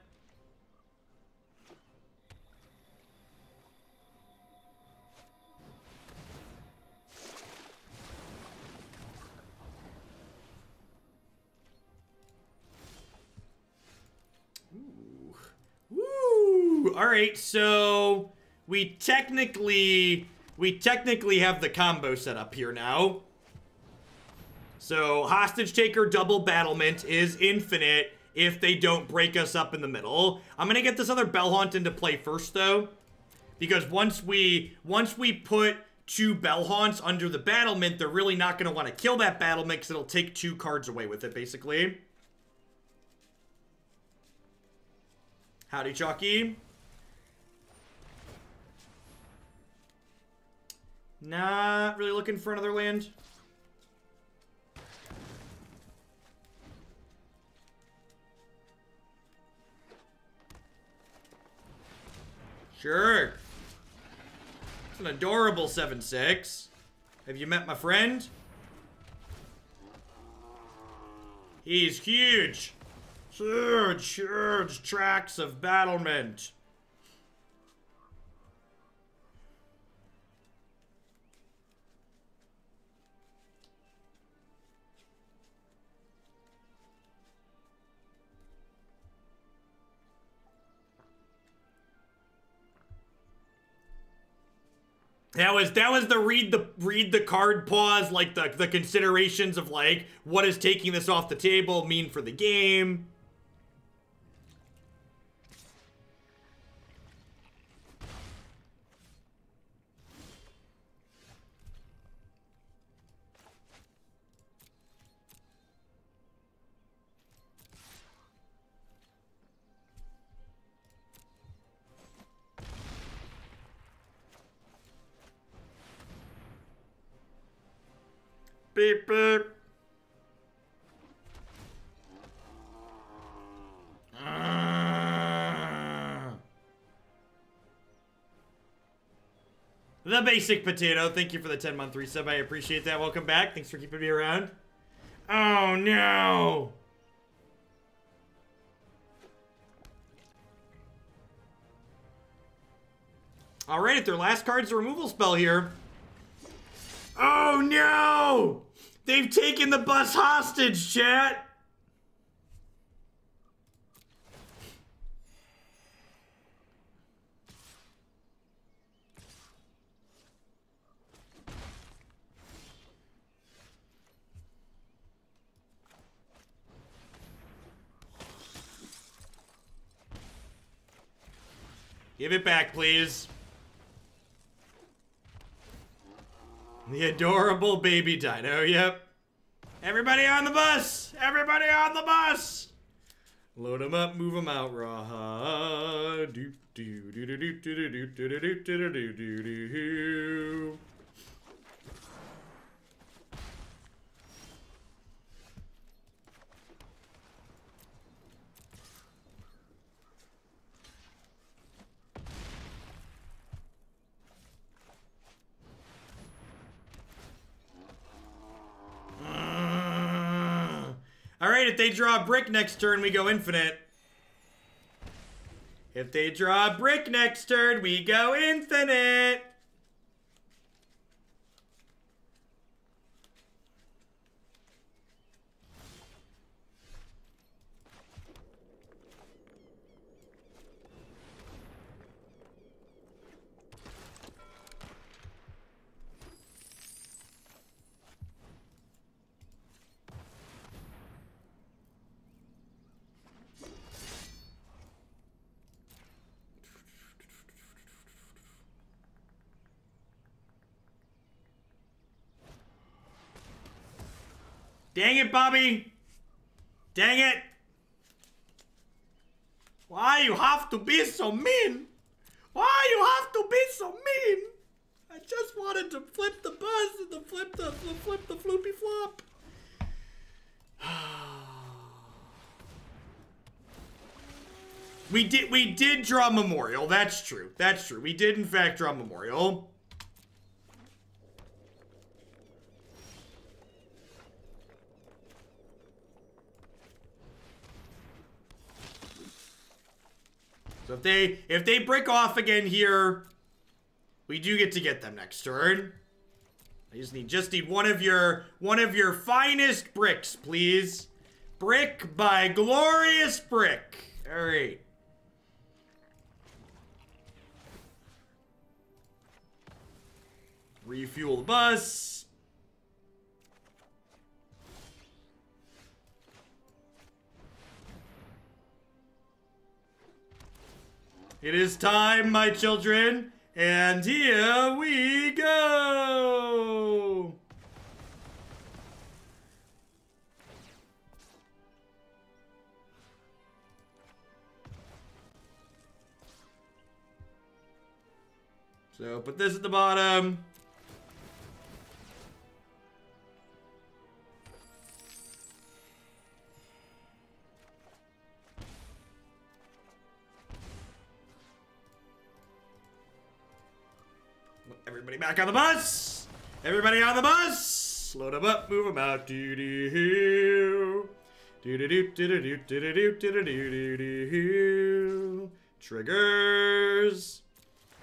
all right, so we technically we technically have the combo set up here now. So hostage taker double battlement is infinite if they don't break us up in the middle. I'm gonna get this other bell haunt into play first though. Because once we once we put two bell haunts under the battlement, they're really not gonna want to kill that battlement because it'll take two cards away with it, basically. Howdy, Chalky. Not really looking for another land. Sure. It's an adorable 7-6. Have you met my friend? He's huge. Huge, huge tracks of battlement. That was that was the read the read the card pause, like the the considerations of like what is taking this off the table mean for the game. Beep, beep. Ah. The basic potato. Thank you for the 10 month resub. I appreciate that. Welcome back. Thanks for keeping me around. Oh no. All right, their last card's a removal spell here. Oh no! They've taken the bus hostage, chat! Give it back, please. The adorable baby dino, yep. Everybody on the bus! Everybody on the bus! Load them up, move them out, raw. Do do do do do do do do do do do do do do. All right, if they draw a brick next turn, we go infinite. If they draw a brick next turn, we go infinite. Dang it, Bobby! Dang it! Why you have to be so mean? Why you have to be so mean? I just wanted to flip the buzz and to flip the, the flip the floopy flop. we did we did draw Memorial. That's true. That's true. We did in fact draw Memorial. So if they if they break off again here, we do get to get them next turn. I just need just need one of your one of your finest bricks, please. Brick by Glorious Brick. All right. Refuel the bus. It is time, my children, and here we go! So put this at the bottom. Everybody back on the bus! Everybody on the bus! Load them up, move them out. Do do do. Do do do do do do do do do do do do. Triggers.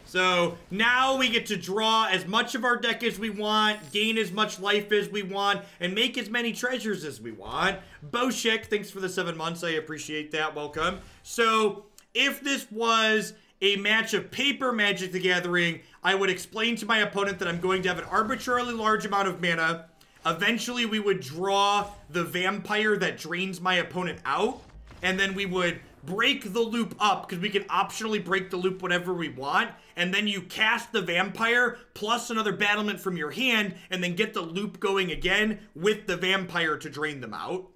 So now we get to draw as much of our deck as we want, gain as much life as we want, and make as many treasures as we want. Boshik, thanks for the seven months. I appreciate that. Welcome. So if this was a match of paper Magic the Gathering, I would explain to my opponent that I'm going to have an arbitrarily large amount of mana. Eventually, we would draw the vampire that drains my opponent out, and then we would break the loop up because we can optionally break the loop whenever we want and then you cast the vampire plus another battlement from your hand and then get the loop going again with the vampire to drain them out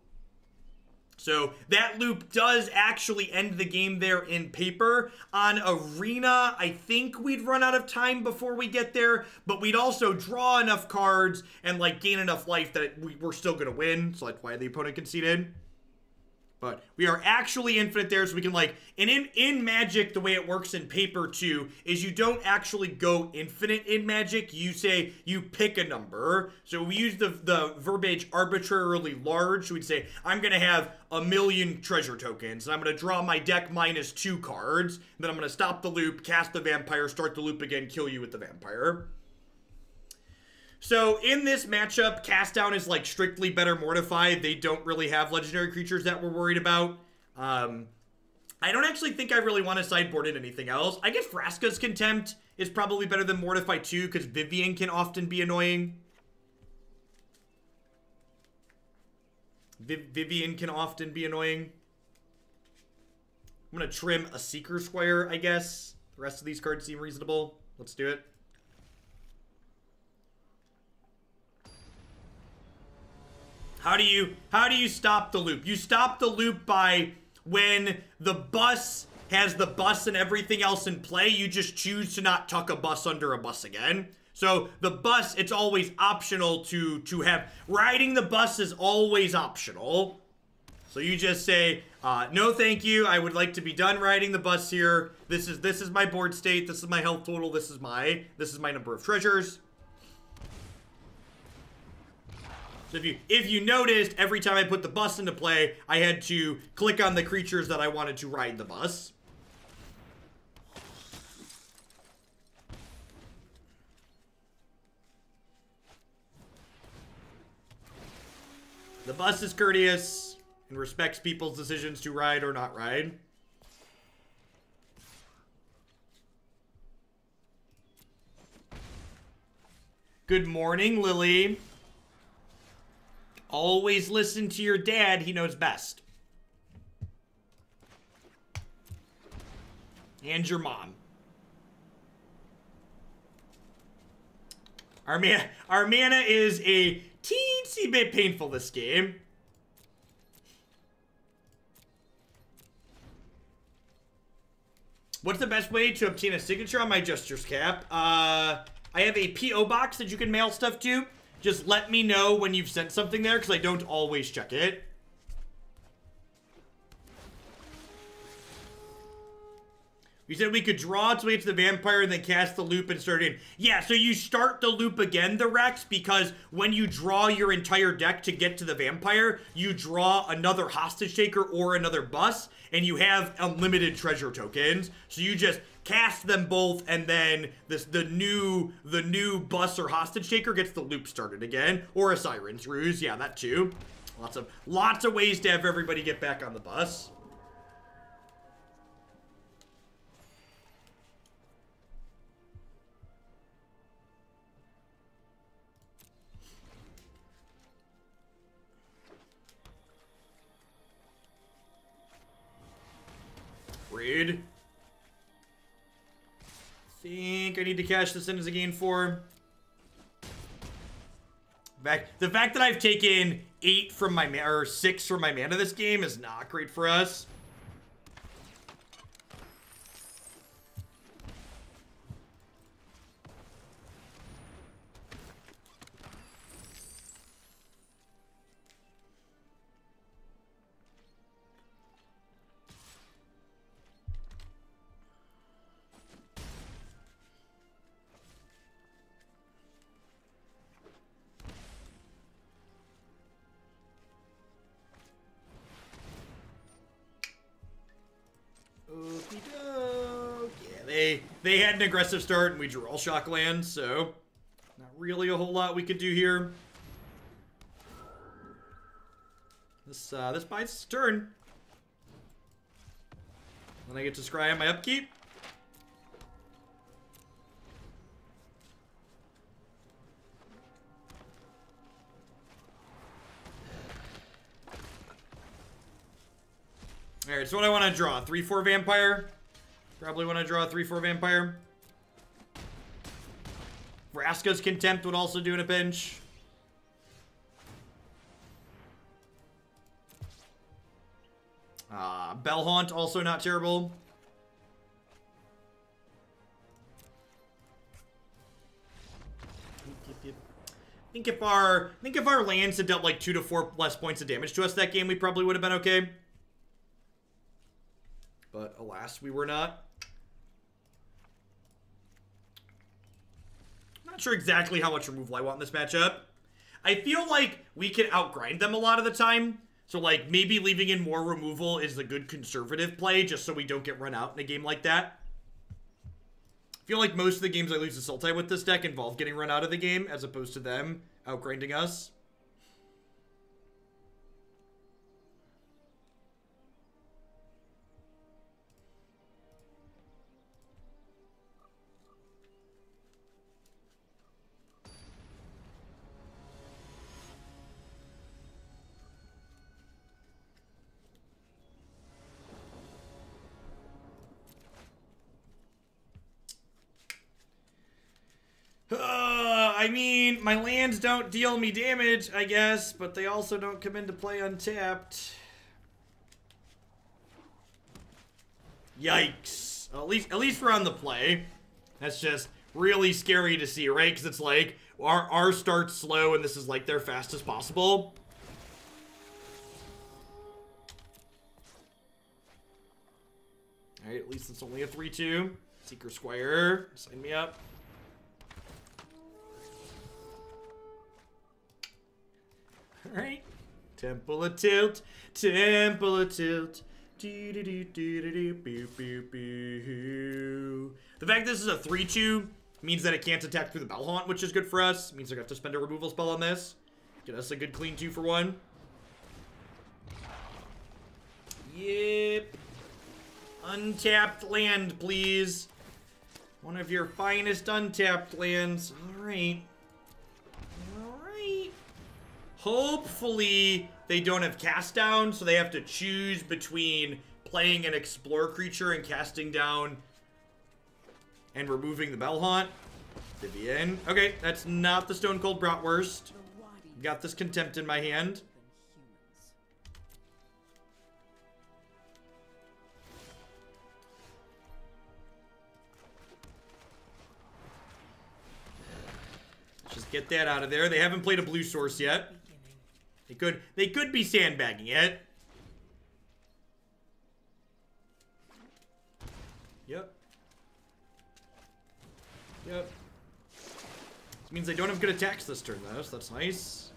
so that loop does actually end the game there in paper. On Arena, I think we'd run out of time before we get there, but we'd also draw enough cards and like gain enough life that we, we're still going to win. So that's why the opponent conceded. But we are actually infinite there, so we can like, and in, in Magic, the way it works in paper too, is you don't actually go infinite in Magic. You say, you pick a number. So we use the, the verbiage arbitrarily large. So we'd say, I'm going to have a million treasure tokens, and I'm going to draw my deck minus two cards. Then I'm going to stop the loop, cast the vampire, start the loop again, kill you with the vampire. So in this matchup, Cast Down is like strictly better Mortified. They don't really have legendary creatures that we're worried about. Um, I don't actually think I really want to sideboard in anything else. I guess Vraska's Contempt is probably better than Mortify too, because Vivien can often be annoying. Viv Vivien can often be annoying. I'm going to trim a Seeker Squire, I guess. The rest of these cards seem reasonable. Let's do it. How do you how do you stop the loop? You stop the loop by when the bus has the bus and everything else in play, you just choose to not tuck a bus under a bus again. So the bus, it's always optional to to have riding the bus is always optional. So you just say, uh, no, thank you. I would like to be done riding the bus here. This is this is my board state. This is my health total. This is my this is my number of treasures. So if you if you noticed, every time I put the bus into play, I had to click on the creatures that I wanted to ride the bus. The bus is courteous and respects people's decisions to ride or not ride. Good morning, Lily. Always listen to your dad. He knows best. And your mom. Our, man our mana is a teensy bit painful this game. What's the best way to obtain a signature on my Jester's cap? Uh, I have a P.O. box that you can mail stuff to. Just let me know when you've sent something there, because I don't always check it. You said we could draw its way to the vampire and then cast the loop and start in. Yeah, so you start the loop again, the Rex, because when you draw your entire deck to get to the vampire, you draw another hostage taker or another bus, and you have unlimited treasure tokens. So you just cast them both, and then this the new the new bus or hostage taker gets the loop started again, or a siren's ruse. Yeah, that too. Lots of lots of ways to have everybody get back on the bus. Rude. Think I need to cash this in as a gain four. Fact, the fact that I've taken eight from my or six from my mana this game is not great for us. They they had an aggressive start and we drew all shock lands, so not really a whole lot we could do here. This uh, this bites turn. Then I get to scry on my upkeep. Alright, so what I want to draw? 3-4 Vampire? Probably want to draw a 3-4 Vampire. Vraska's Contempt would also do in a pinch. Uh, Bellhaunt, also not terrible. I think if our I think if our lands had dealt like two to four less points of damage to us that game, we probably would have been okay. But alas, we were not. Not sure exactly how much removal I want in this matchup. I feel like we can outgrind them a lot of the time. So, like, maybe leaving in more removal is the good conservative play, just so we don't get run out in a game like that. I feel like most of the games I lose to Sultai with this deck involve getting run out of the game, as opposed to them outgrinding us. I mean, my lands don't deal me damage, I guess, but they also don't come into play untapped. Yikes. At least, at least we're on the play. That's just really scary to see, right? Because it's like, our, our starts slow and this is like their fastest possible. Alright, at least it's only a 3-2. Seeker Squire, sign me up. Alright. Temple of Tilt, Temple of Tilt. The fact this is a 3-2 means that it can't attack through the Bell Haunt, which is good for us. Means I have to spend a removal spell on this. Get us a good clean 2 for 1. Yep. Untapped land, please. One of your finest untapped lands. Alright. Alright. Hopefully they don't have cast down, so they have to choose between playing an explore creature and casting down and removing the Bell Haunt. Vivien. Okay, that's not the Stone Cold Bratwurst. Got this Contempt in my hand. Just get that out of there. They haven't played a blue source yet. They could they could be sandbagging it. Yep. Yep. This means they don't have good attacks this turn though, so that's nice.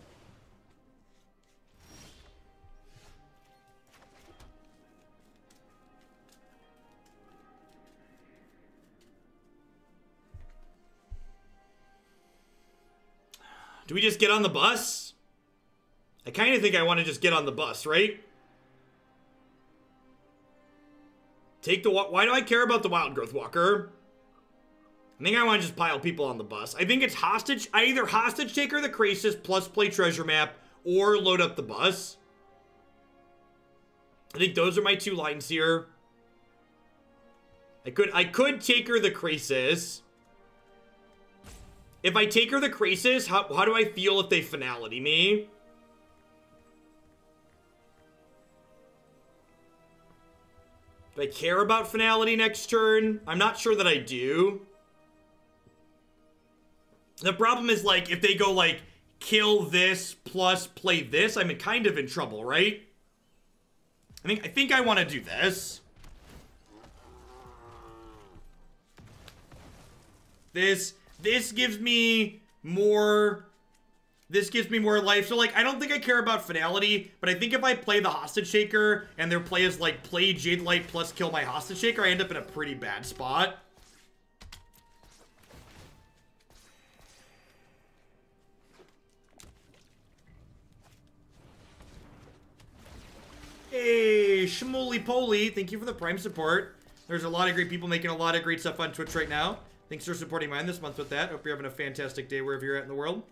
Do we just get on the bus? I kind of think I want to just get on the bus, right? Take the... Why do I care about the Wild Growth Walker? I think I want to just pile people on the bus. I think it's hostage... I either hostage take taker the Krasis plus play treasure map or load up the bus. I think those are my two lines here. I could I could take her the Krasis. If I take her the Krasis, how, how do I feel if they finality me? Do I care about finality next turn? I'm not sure that I do. The problem is, like, if they go, like, kill this plus play this, I'm kind of in trouble, right? I think I think I want to do this. This this gives me more this gives me more life. So, like, I don't think I care about finality, but I think if I play the Hostage Taker and their play is, like, play Jadelight plus kill my Hostage Taker, I end up in a pretty bad spot. Hey, Shmoly Poly, thank you for the Prime support. There's a lot of great people making a lot of great stuff on Twitch right now. Thanks for supporting mine this month with that. Hope you're having a fantastic day wherever you're at in the world.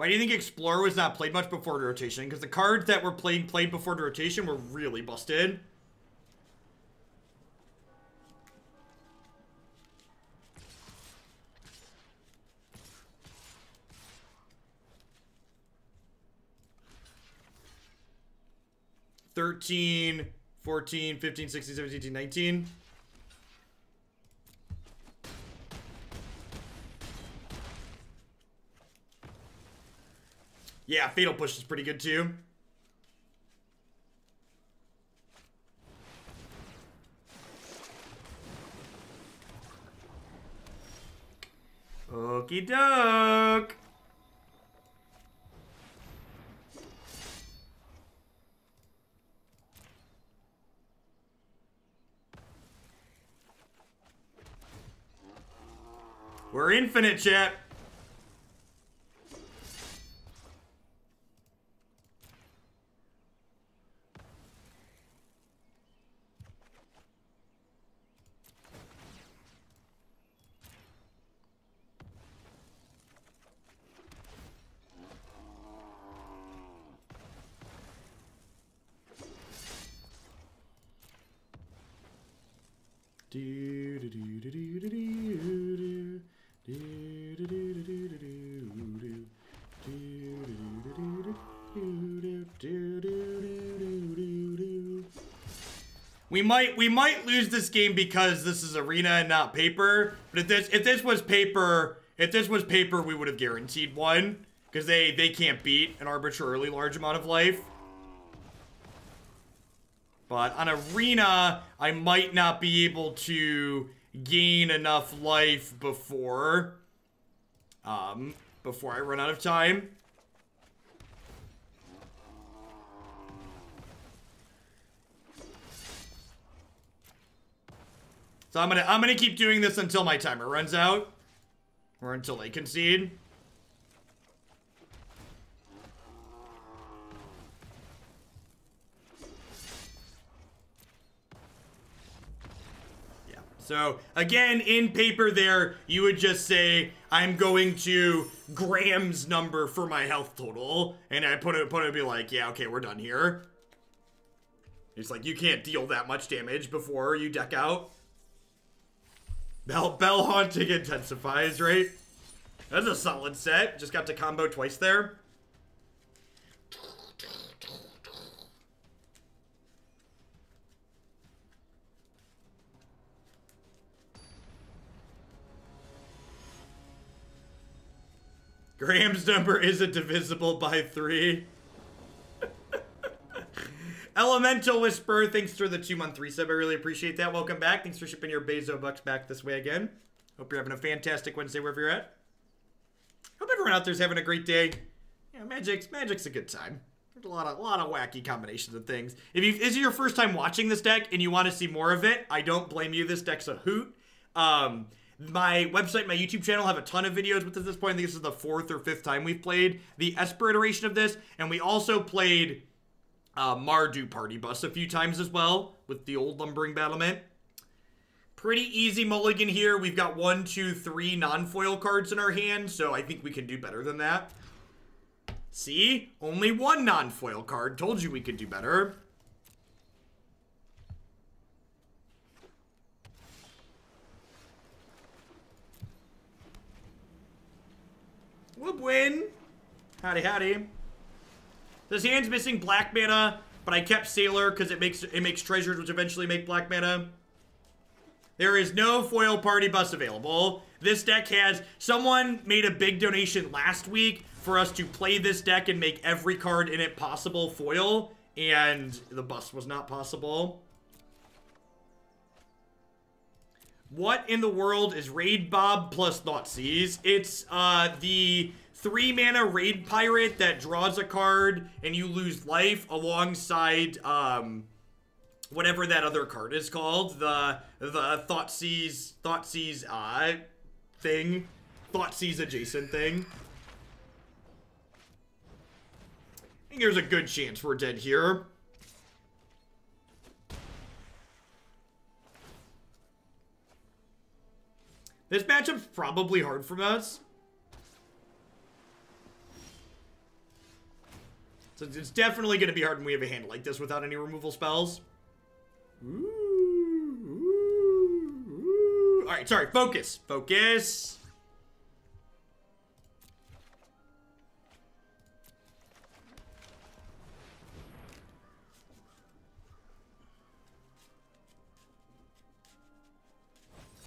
Why do you think Explorer was not played much before the rotation? Because the cards that were played played before the rotation were really busted. Thirteen, fourteen, fifteen, sixteen, seventeen, eighteen, nineteen. Yeah, Fatal Push is pretty good too. Okie doke. We're infinite, chat. Might we might lose this game because this is arena and not paper. But if this if this was paper, if this was paper, we would have guaranteed one because they they can't beat an arbitrarily large amount of life. But on arena, I might not be able to gain enough life before um before I run out of time. So I'm gonna I'm gonna keep doing this until my timer runs out. Or until they concede. Yeah. So again, in paper there, you would just say, I'm going to Graham's number for my health total. And I put it put it be like, yeah, okay, we're done here. It's like you can't deal that much damage before you deck out. Bell, bell haunting intensifies, right? That's a solid set. Just got to combo twice there. Graham's number isn't divisible by three. Elemental Whisper, thanks for the two month resub. I really appreciate that. Welcome back. Thanks for shipping your Bezo bucks back this way again. Hope you're having a fantastic Wednesday wherever you're at. Hope everyone out there's having a great day. Yeah, Magic's Magic's a good time. There's a lot of a lot of wacky combinations of things. If you is it your first time watching this deck and you want to see more of it, I don't blame you. This deck's a hoot. Um, my website, my YouTube channel have a ton of videos with this this point. I think this is the fourth or fifth time we've played the Esper iteration of this, and we also played uh, Mardu Party Bus a few times as well with the old Lumbering Battlement. Pretty easy mulligan here. We've got one, two, three non-foil cards in our hand, so I think we can do better than that. See? Only one non-foil card. Told you we could do better. Whoop win. Howdy, howdy. This hand's missing black mana, but I kept Sailor because it makes it makes treasures, which eventually make black mana. There is no foil party bus available. This deck has someone made a big donation last week for us to play this deck and make every card in it possible foil, and the bus was not possible. What in the world is Raid Bob plus Thoughtseize? It's uh, the three mana raid pirate that draws a card and you lose life alongside um whatever that other card is called the the Thoughtseize Thoughtseize uh thing. Thoughtseize adjacent thing. I think there's a good chance we're dead here. This matchup's probably hard for us. So it's definitely going to be hard when we have a hand like this without any removal spells. All right, sorry. Focus. Focus.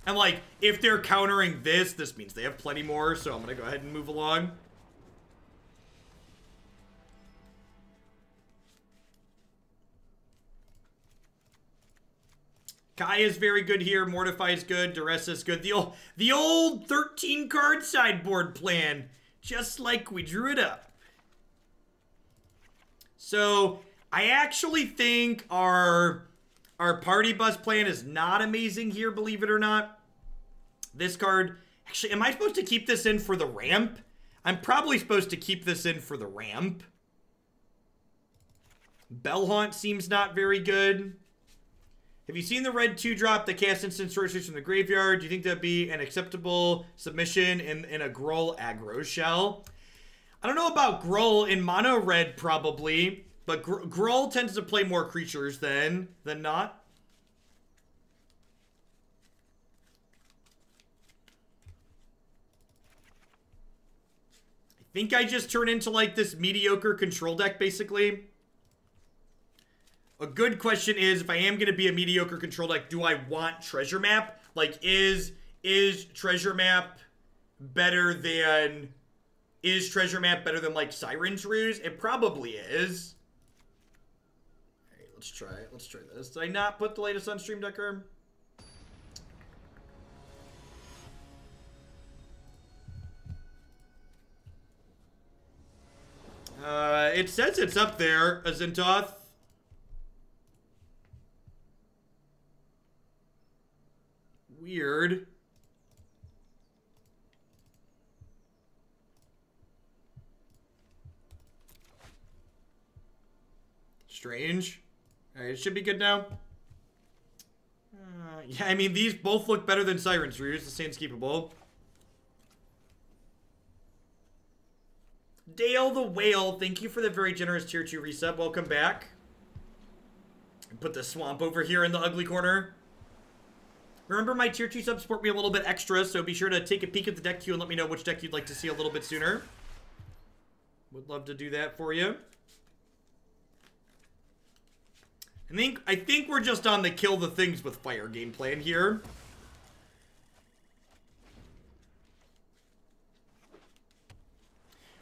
And like, if they're countering this, this means they have plenty more, so I'm gonna go ahead and move along. Kai is very good here. Mortify is good. Duress is good. The old, the old 13 card sideboard plan, just like we drew it up. So I actually think our our party bus plan is not amazing here, believe it or not. This card, actually, am I supposed to keep this in for the ramp? I'm probably supposed to keep this in for the ramp. Bellhaunt seems not very good. Have you seen the red two drop that cast instant sorceries from the graveyard? Do you think that'd be an acceptable submission in, in a Gruul aggro shell? I don't know about Gruul in mono red probably, but Gr Gruul tends to play more creatures than than not. I think I just turn into like this mediocre control deck basically. A good question is, if I am going to be a mediocre control deck, do I want Treasure Map? Like, is is Treasure Map better than... Is Treasure Map better than, like, Siren's Ruse? It probably is. Alright, let's try it. Let's try this. Did I not put the latest on Stream Decker? Uh, it says it's up there, Azintoth. Weird. Strange. Alright, it should be good now. Uh, yeah, I mean, these both look better than Siren's Ruse. The Saints keepable. Dale the Whale, thank you for the very generous tier 2 reset. Welcome back. Put the swamp over here in the ugly corner. Remember, my tier 2 subs support me a little bit extra, so be sure to take a peek at the deck queue and let me know which deck you'd like to see a little bit sooner. Would love to do that for you. I think I think we're just on the kill the things with fire game plan here.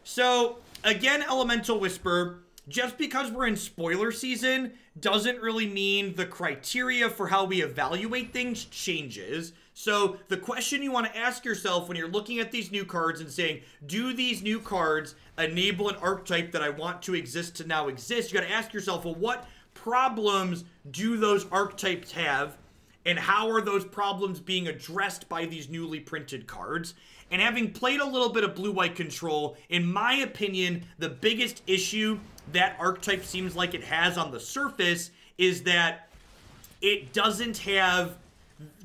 So, again, Elemental Whisper, just because we're in spoiler season doesn't really mean the criteria for how we evaluate things changes. So, the question you want to ask yourself when you're looking at these new cards and saying, do these new cards enable an archetype that I want to exist to now exist? You got to ask yourself, well, what problems do those archetypes have? And how are those problems being addressed by these newly printed cards? And having played a little bit of blue-white control, in my opinion, the biggest issue that archetype seems like it has on the surface is that it doesn't have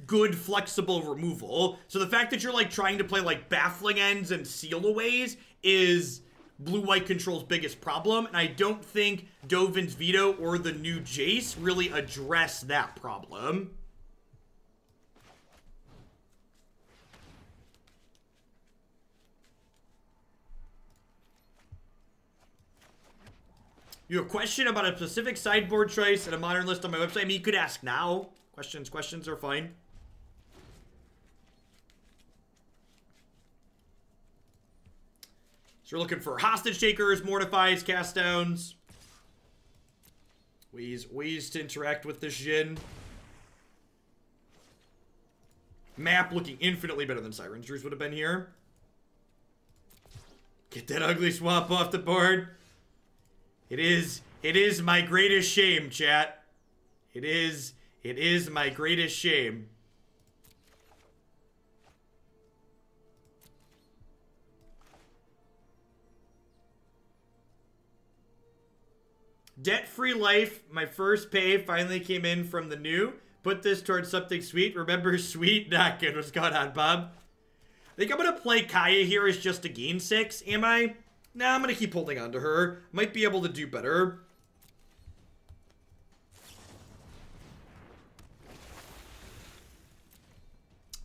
good flexible removal. So the fact that you're like trying to play like baffling ends and seal sealaways is blue-white control's biggest problem, and I don't think Dovin's Veto or the new Jace really address that problem. You have a question about a specific sideboard choice and a modern list on my website? I mean, you could ask now. Questions, questions are fine. So we're looking for hostage takers, mortifies, cast downs. Ways, ways to interact with this Djinn. Map looking infinitely better than Siren's Ruse would have been here. Get that ugly swap off the board. It is, it is my greatest shame, chat. It is, it is my greatest shame. Debt-free life, my first pay finally came in from the new. Put this towards something sweet. Remember, sweet, not good. What's going on, Bob? I think I'm going to play Kaya here as just a gain six, am I? Nah, I'm to keep holding on to her. Might be able to do better.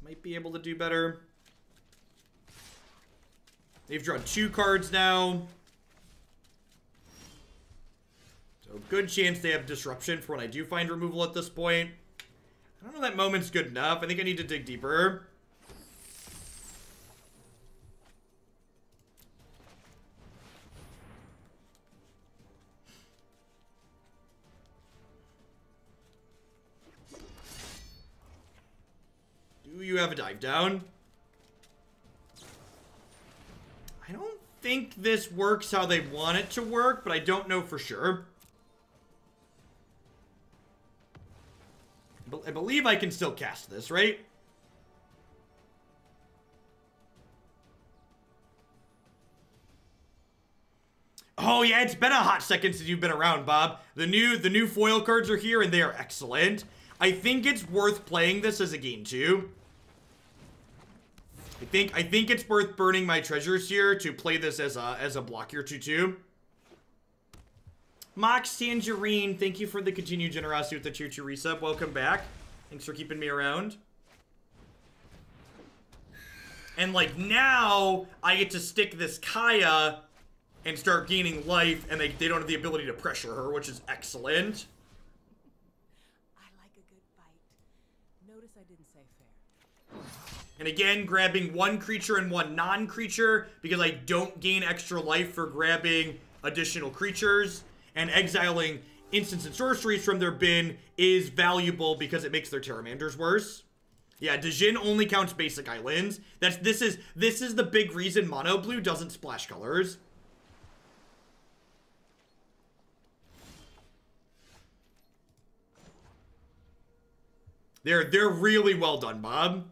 Might be able to do better. They've drawn two cards now. So good chance they have disruption for when I do find removal at this point. I don't know that moment's good enough. I think I need to dig deeper. You have a dive down? I don't think this works how they want it to work, but I don't know for sure. I believe I can still cast this, right? Oh yeah, it's been a hot second since you've been around, Bob. The new the new foil cards are here and they are excellent. I think it's worth playing this as a game too. I think I think it's worth burning my treasures here to play this as a as a block here too too. Mox Tangerine, thank you for the continued generosity with the tier 2 resub. Welcome back. Thanks for keeping me around. And like now, I get to stick this Kaya and start gaining life, and they, they don't have the ability to pressure her, which is excellent. I like a good fight. Notice I didn't say fair. And again, grabbing one creature and one non-creature because I don't gain extra life for grabbing additional creatures. And exiling instants and sorceries from their bin is valuable because it makes their Terramanders worse. Yeah, Djinn only counts basic islands. That's this is this is the big reason mono blue doesn't splash colors. They're they're really well done, Bob.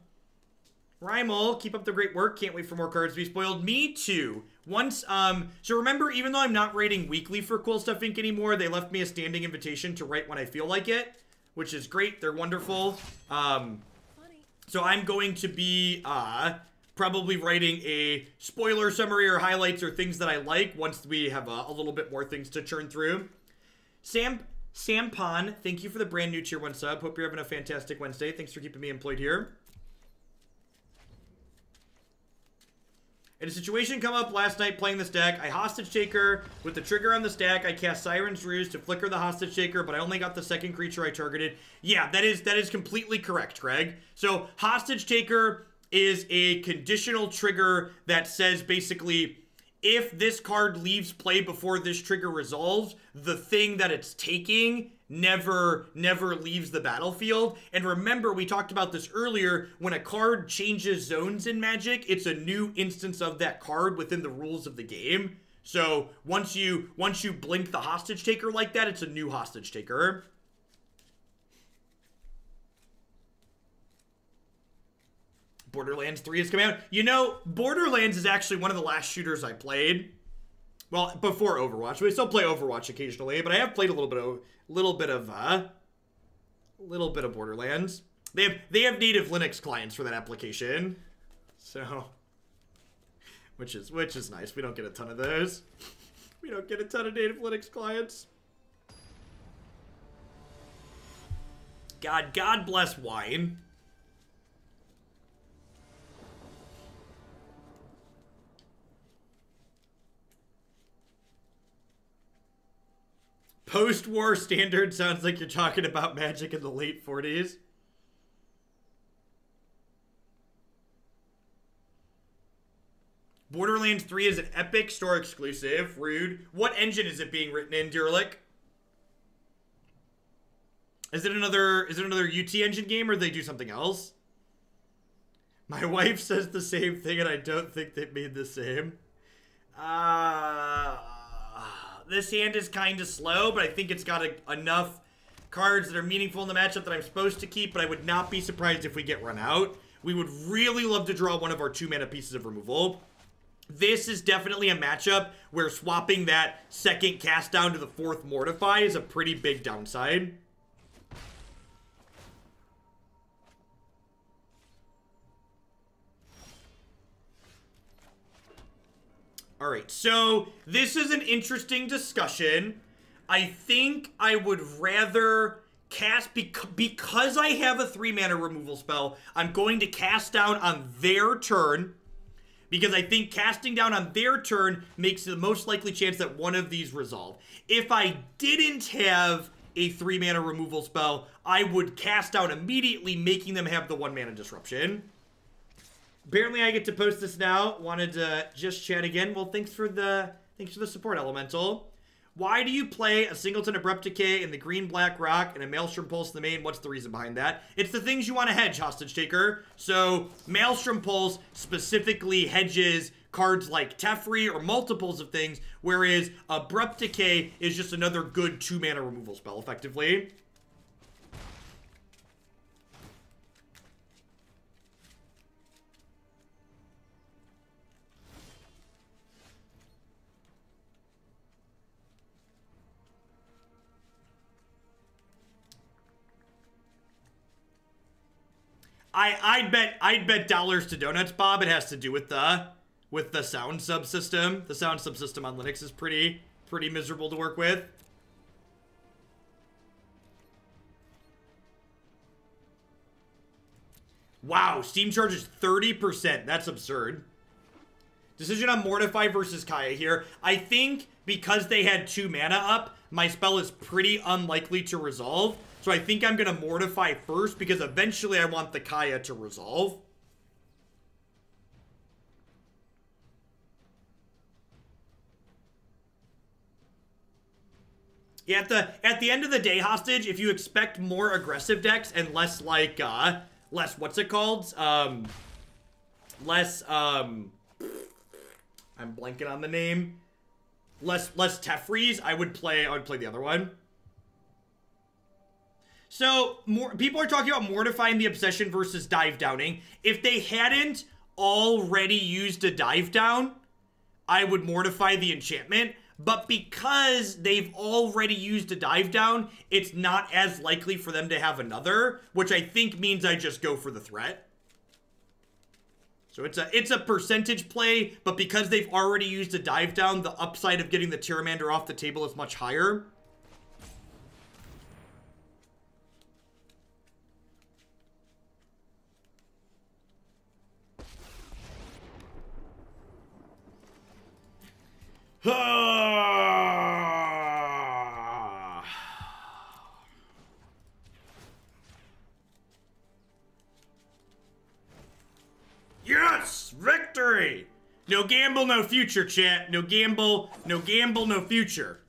Rymel, keep up the great work. Can't wait for more cards to be spoiled. Me too. Once, um, so remember, even though I'm not rating weekly for Cool Stuff Inc. anymore, they left me a standing invitation to write when I feel like it, which is great. They're wonderful. Um, so I'm going to be, uh, probably writing a spoiler summary or highlights or things that I like once we have a, a little bit more things to churn through. Sam, Sam Pon, thank you for the brand new tier one sub. Hope you're having a fantastic Wednesday. Thanks for keeping me employed here. In a situation come up last night playing this deck, I hostage taker with the trigger on the stack. I cast Siren's Ruse to flicker the hostage taker, but I only got the second creature I targeted. Yeah, that is that is completely correct, Craig. So hostage taker is a conditional trigger that says basically if this card leaves play before this trigger resolves, the thing that it's taking never never leaves the battlefield. And remember, we talked about this earlier, when a card changes zones in Magic, it's a new instance of that card within the rules of the game. So, once you once you blink the hostage taker like that, it's a new hostage taker. Borderlands 3 is coming out. You know, Borderlands is actually one of the last shooters I played. Well, before Overwatch. We still play Overwatch occasionally, but I have played a little bit of little bit of uh little bit of Borderlands. They have they have native Linux clients for that application. So which is which is nice. We don't get a ton of those. We don't get a ton of native Linux clients. God God bless wine. Post-war standard sounds like you're talking about magic in the late 40s. Borderlands 3 is an Epic Store exclusive. Rude. What engine is it being written in, Durlick? Is it another is it another UT engine game or they do something else? My wife says the same thing and I don't think they made the same. Uh this hand is kind of slow, but I think it's got a, enough cards that are meaningful in the matchup that I'm supposed to keep, but I would not be surprised if we get run out. We would really love to draw one of our two mana pieces of removal. This is definitely a matchup where swapping that second cast down to the fourth Mortify is a pretty big downside. All right, so this is an interesting discussion. I think I would rather cast bec- because I have a three mana removal spell. I'm going to cast down on their turn because I think casting down on their turn makes the most likely chance that one of these resolve. If I didn't have a three mana removal spell, I would cast down immediately, making them have the one mana disruption. Apparently, I get to post this now. Wanted to just chat again. Well, thanks for the thanks for the support, Elemental. Why do you play a Singleton Abrupt Decay in the green black rock and a Maelstrom Pulse in the main? What's the reason behind that? It's the things you want to hedge, Hostage Taker. So, Maelstrom Pulse specifically hedges cards like Teferi or multiples of things, whereas Abrupt Decay is just another good two mana removal spell, effectively. I I'd bet I'd bet dollars to donuts, Bob. It has to do with the with the sound subsystem. The sound subsystem on Linux is pretty pretty miserable to work with. Wow, Steam charges 30%. That's absurd. Decision on Mortify versus Kaya here. I think because they had two mana up, my spell is pretty unlikely to resolve. So I think I'm going to Mortify first because eventually I want the Kaya to resolve. Yeah, at the at the end of the day, hostage, if you expect more aggressive decks and less like uh less what's it called? Um less um I'm blanking on the name. Less less Teferis, I would play I would play the other one. So more people are talking about mortifying the obsession versus dive downing. If they hadn't already used a dive down, I would mortify the enchantment. But because they've already used a dive down, it's not as likely for them to have another, which I think means I just go for the threat. So it's a it's a percentage play, but because they've already used a dive down, the upside of getting the Pteramander off the table is much higher. yes! Victory! No gamble, no future, chat. No gamble, no gamble, no future.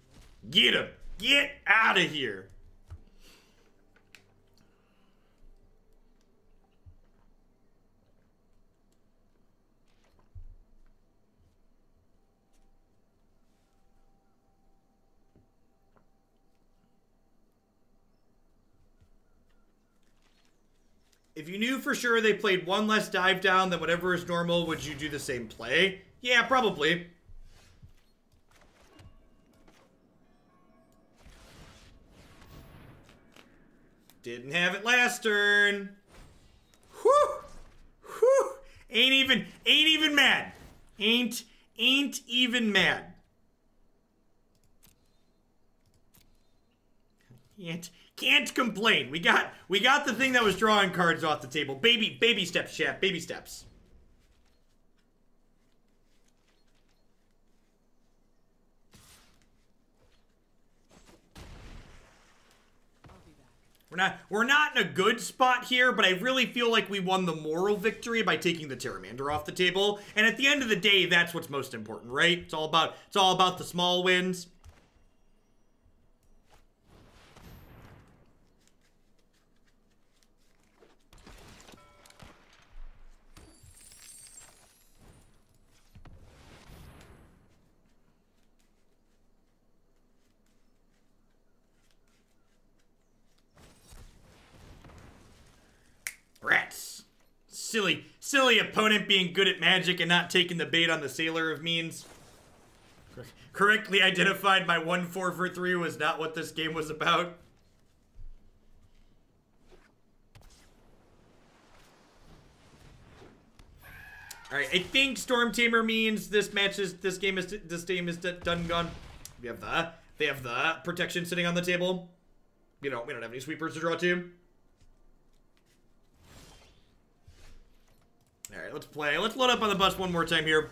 Get him. Get out of here. If you knew for sure they played one less dive down than whatever is normal, would you do the same play? Yeah, probably. Didn't have it last turn. Whew! Whew! Ain't even, ain't even mad. Ain't, ain't even mad. Can't, can't complain. We got we got the thing that was drawing cards off the table. Baby baby steps, chef. Baby steps. We're not we're not in a good spot here, but I really feel like we won the moral victory by taking the Pteramander off the table. And at the end of the day, that's what's most important, right? It's all about it's all about the small wins. Silly, silly opponent being good at magic and not taking the bait on the Sailor of Means. Correctly identified my 1 4 for 3 was not what this game was about. Alright, I think Storm Tamer means this match is, this game is, this game is done gone. We have the, they have the protection sitting on the table. You know, we don't have any sweepers to draw to. All right, let's play. Let's load up on the bus one more time here.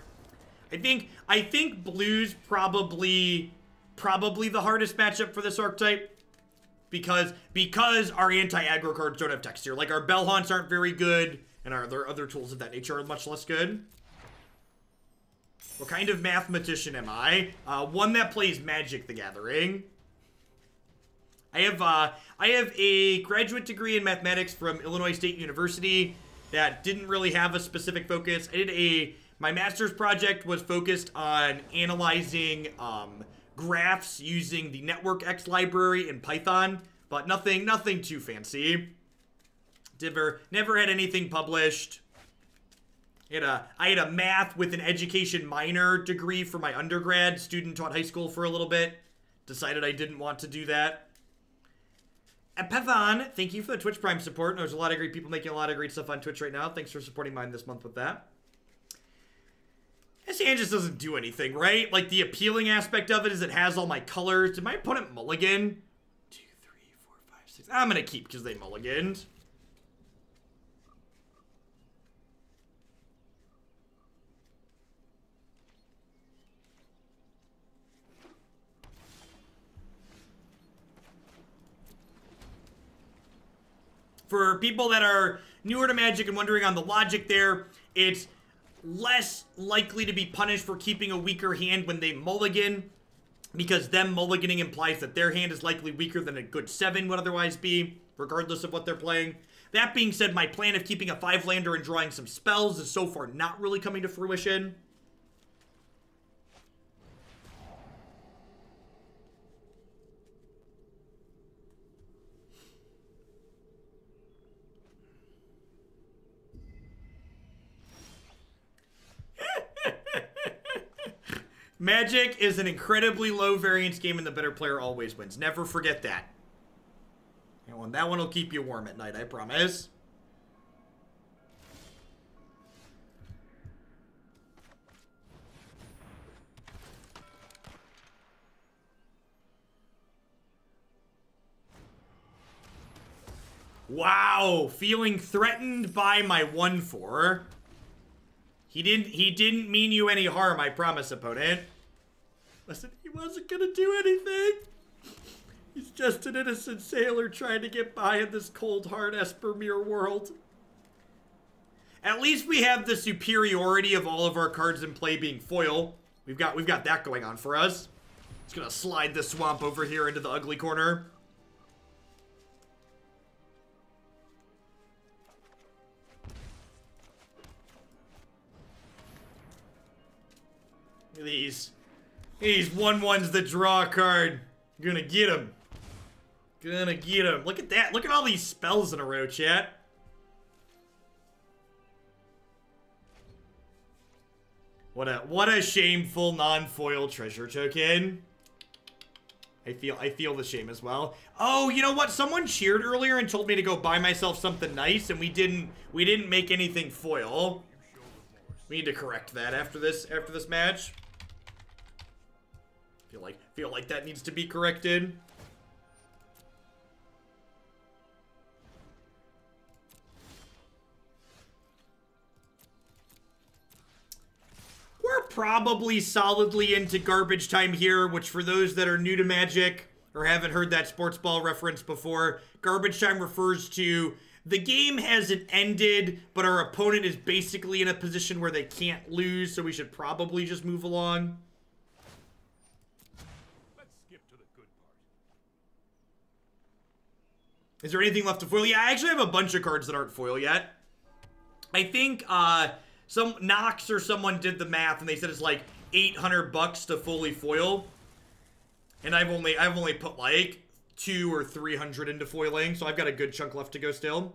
I think I think blue's probably probably the hardest matchup for this archetype because because our anti-aggro cards don't have texture. Like our bell haunts aren't very good, and our other other tools of that nature are much less good. What kind of mathematician am I? Uh, one that plays Magic the Gathering. I have uh, I have a graduate degree in mathematics from Illinois State University that didn't really have a specific focus. I did a my master's project was focused on analyzing um, graphs using the NetworkX library in Python, but nothing nothing too fancy. Never never had anything published. I had, a, I had a math with an education minor degree for my undergrad. Student taught high school for a little bit. Decided I didn't want to do that. And thank you for the Twitch Prime support. There's a lot of great people making a lot of great stuff on Twitch right now. Thanks for supporting mine this month with that. This just doesn't do anything, right? Like, the appealing aspect of it is it has all my colors. Did my opponent mulligan? Two, three, four, five, six. I'm going to keep because they mulliganed. For people that are newer to Magic and wondering on the logic there, it's less likely to be punished for keeping a weaker hand when they mulligan, because them mulliganing implies that their hand is likely weaker than a good 7 would otherwise be, regardless of what they're playing. That being said, my plan of keeping a 5-lander and drawing some spells is so far not really coming to fruition. Magic is an incredibly low variance game and the better player always wins. Never forget that. And that one will keep you warm at night, I promise. Wow, feeling threatened by my 1-4. He didn't he didn't mean you any harm, I promise, opponent. Listen, he wasn't gonna do anything. He's just an innocent sailor trying to get by in this cold hard Espermere world. At least we have the superiority of all of our cards in play being foil. We've got we've got that going on for us. Just gonna slide the swamp over here into the ugly corner. These. These one ones the draw card. Gonna get him. Gonna get him. Look at that. Look at all these spells in a row, chat. What a what a shameful non-foil treasure token. I feel I feel the shame as well. Oh, you know what? Someone cheered earlier and told me to go buy myself something nice, and we didn't we didn't make anything foil. We need to correct that after this after this match. Feel like feel like that needs to be corrected. We're probably solidly into garbage time here, which for those that are new to Magic or haven't heard that sports ball reference before, garbage time refers to the game hasn't ended, but our opponent is basically in a position where they can't lose, so we should probably just move along. Is there anything left to foil? Yeah, I actually have a bunch of cards that aren't foil yet. I think uh, some Knox or someone did the math and they said it's like 800 bucks to fully foil. And I've only I've only put like two or 300 into foiling, so I've got a good chunk left to go still.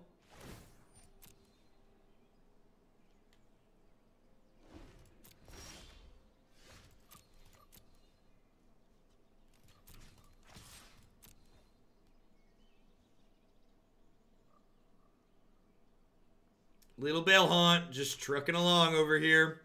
Little Bell Haunt just trucking along over here.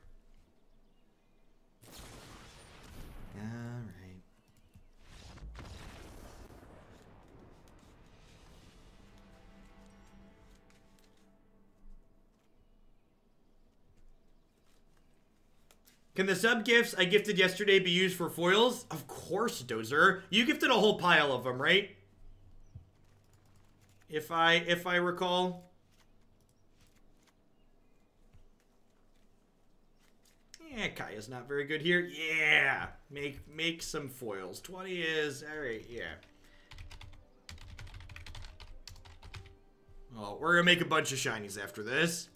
Can the sub gifts I gifted yesterday be used for foils? Of course, Dozer. You gifted a whole pile of them, right? If I if I recall. Yeah, Kaya's not very good here. Yeah, make make some foils. 20 is, all right, yeah. Oh, we're gonna make a bunch of shinies after this.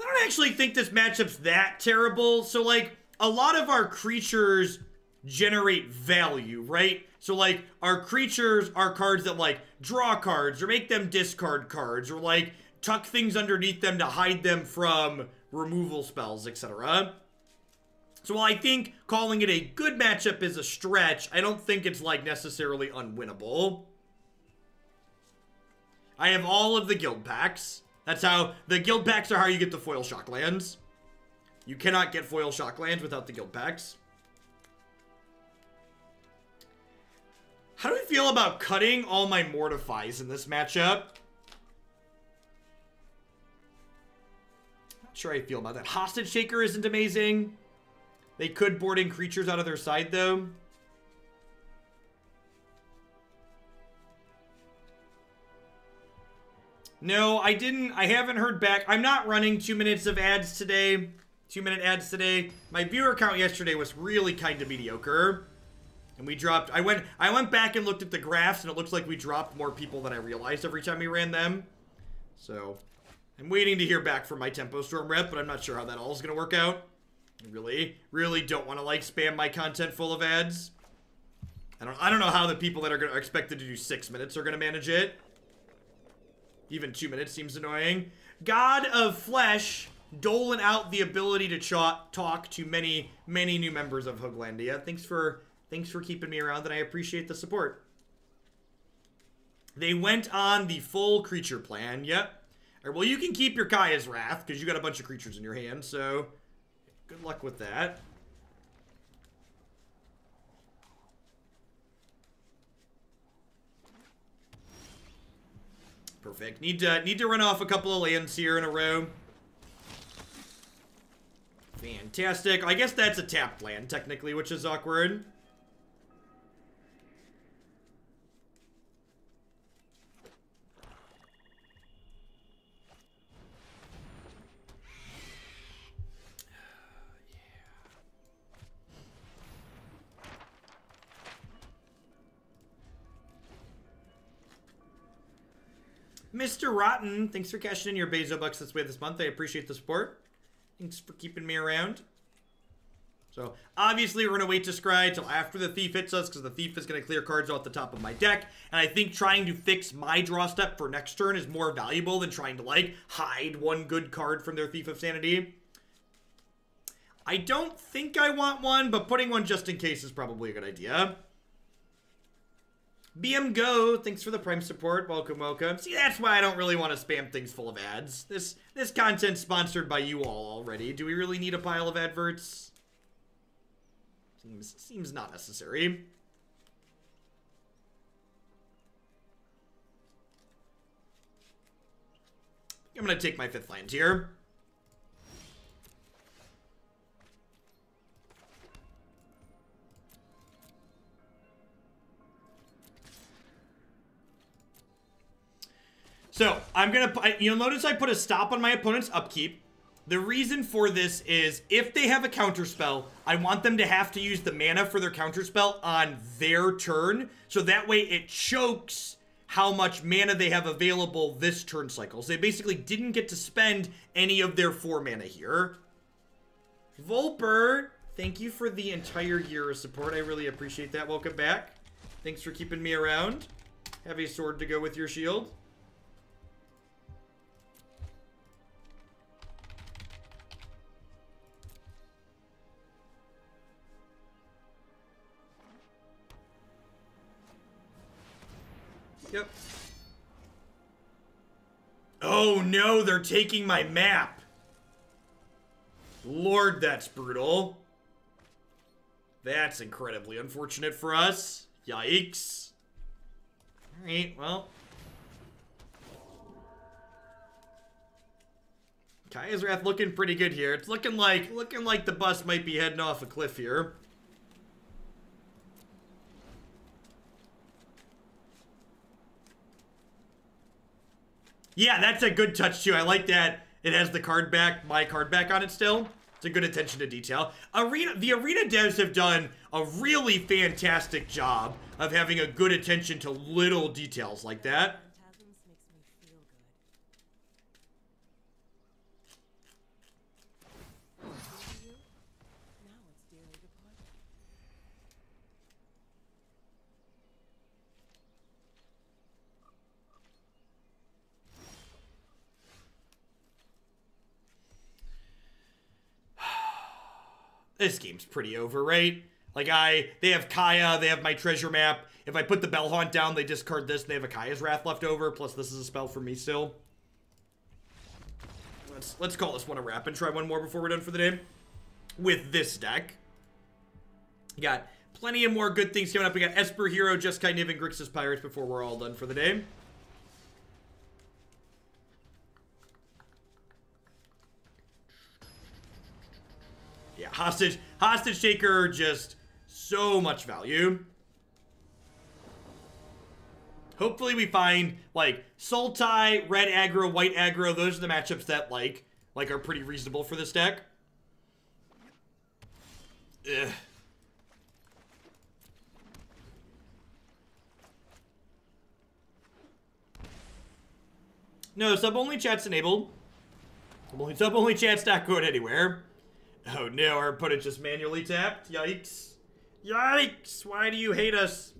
I don't actually think this matchup's that terrible. So, like, a lot of our creatures generate value, right? So, like, our creatures are cards that, like, draw cards or make them discard cards or, like, tuck things underneath them to hide them from removal spells, etc. So while I think calling it a good matchup is a stretch, I don't think it's like necessarily unwinnable. I have all of the guild packs. That's how the guild packs are how you get the foil shock lands. You cannot get foil shock lands without the guild packs. How do we feel about cutting all my mortifies in this matchup? Sure I feel about that. Hostage Taker isn't amazing. They could board in creatures out of their side, though. No, I didn't. I haven't heard back. I'm not running two minutes of ads today. Two minute ads today. My viewer count yesterday was really kind of mediocre. And we dropped, I went, I went back and looked at the graphs and it looks like we dropped more people than I realized every time we ran them. So, I'm waiting to hear back from my Tempo Storm rep, but I'm not sure how that all is going to work out. I really, really don't want to like spam my content full of ads. I don't, I don't know how the people that are, gonna, are expected to do six minutes are going to manage it. Even two minutes seems annoying. God of Flesh doling out the ability to talk to many, many new members of Hooglandia. Thanks for Thanks for keeping me around, and I appreciate the support. They went on the full creature plan. Yep. Right, well, you can keep your Kaya's Wrath, because you got a bunch of creatures in your hand, so good luck with that. Perfect. Need to need to run off a couple of lands here in a row. Fantastic. I guess that's a tapped land, technically, which is awkward. Mr. Rotten, thanks for cashing in your Bezo bucks this way this month. I appreciate the support. Thanks for keeping me around. So, obviously, we're going to wait to scry until after the Thief hits us, because the Thief is going to clear cards off the top of my deck. And I think trying to fix my draw step for next turn is more valuable than trying to, like, hide one good card from their Thief of Sanity. I don't think I want one, but putting one just in case is probably a good idea. BM Go, thanks for the Prime support. Welcome, welcome. See, that's why I don't really want to spam things full of ads. This this content's sponsored by you all already. Do we really need a pile of adverts? Seems seems not necessary. I'm gonna take my fifth land here. So, I'm going to... You'll notice I put a stop on my opponent's upkeep. The reason for this is if they have a counterspell, I want them to have to use the mana for their counterspell on their turn. So that way it chokes how much mana they have available this turn cycle. So they basically didn't get to spend any of their four mana here. Volper, thank you for the entire year of support. I really appreciate that. Welcome back. Thanks for keeping me around. Have a sword to go with your shield. Yep. Oh no, they're taking my map. Lord, that's brutal. That's incredibly unfortunate for us. Yikes. Alright, well. Kaya's Wrath looking pretty good here. It's looking like looking like the bus might be heading off a cliff here. Yeah, that's a good touch too. I like that it has the card back, my card back on it still. It's a good attention to detail. Arena, the Arena devs have done a really fantastic job of having a good attention to little details like that. This game's pretty over, right? Like I, they have Kaya, they have my treasure map. If I put the Bell Haunt down, they discard this, they have a Kaya's Wrath left over, plus this is a spell for me still. Let's, let's call this one a wrap and try one more before we're done for the day. With this deck. got plenty of more good things coming up. We got Esper Hero, Jeskai Niv, and Grixis Pirates before we're all done for the day. Yeah, hostage, hostage taker, just so much value. Hopefully we find like Sultai, red aggro, white aggro. Those are the matchups that like like are pretty reasonable for this deck. Ugh. No, sub-only chat's enabled. Sub-only, sub-only chat's not going anywhere. Oh no, our opponent just manually tapped. Yikes. Yikes! Why do you hate us?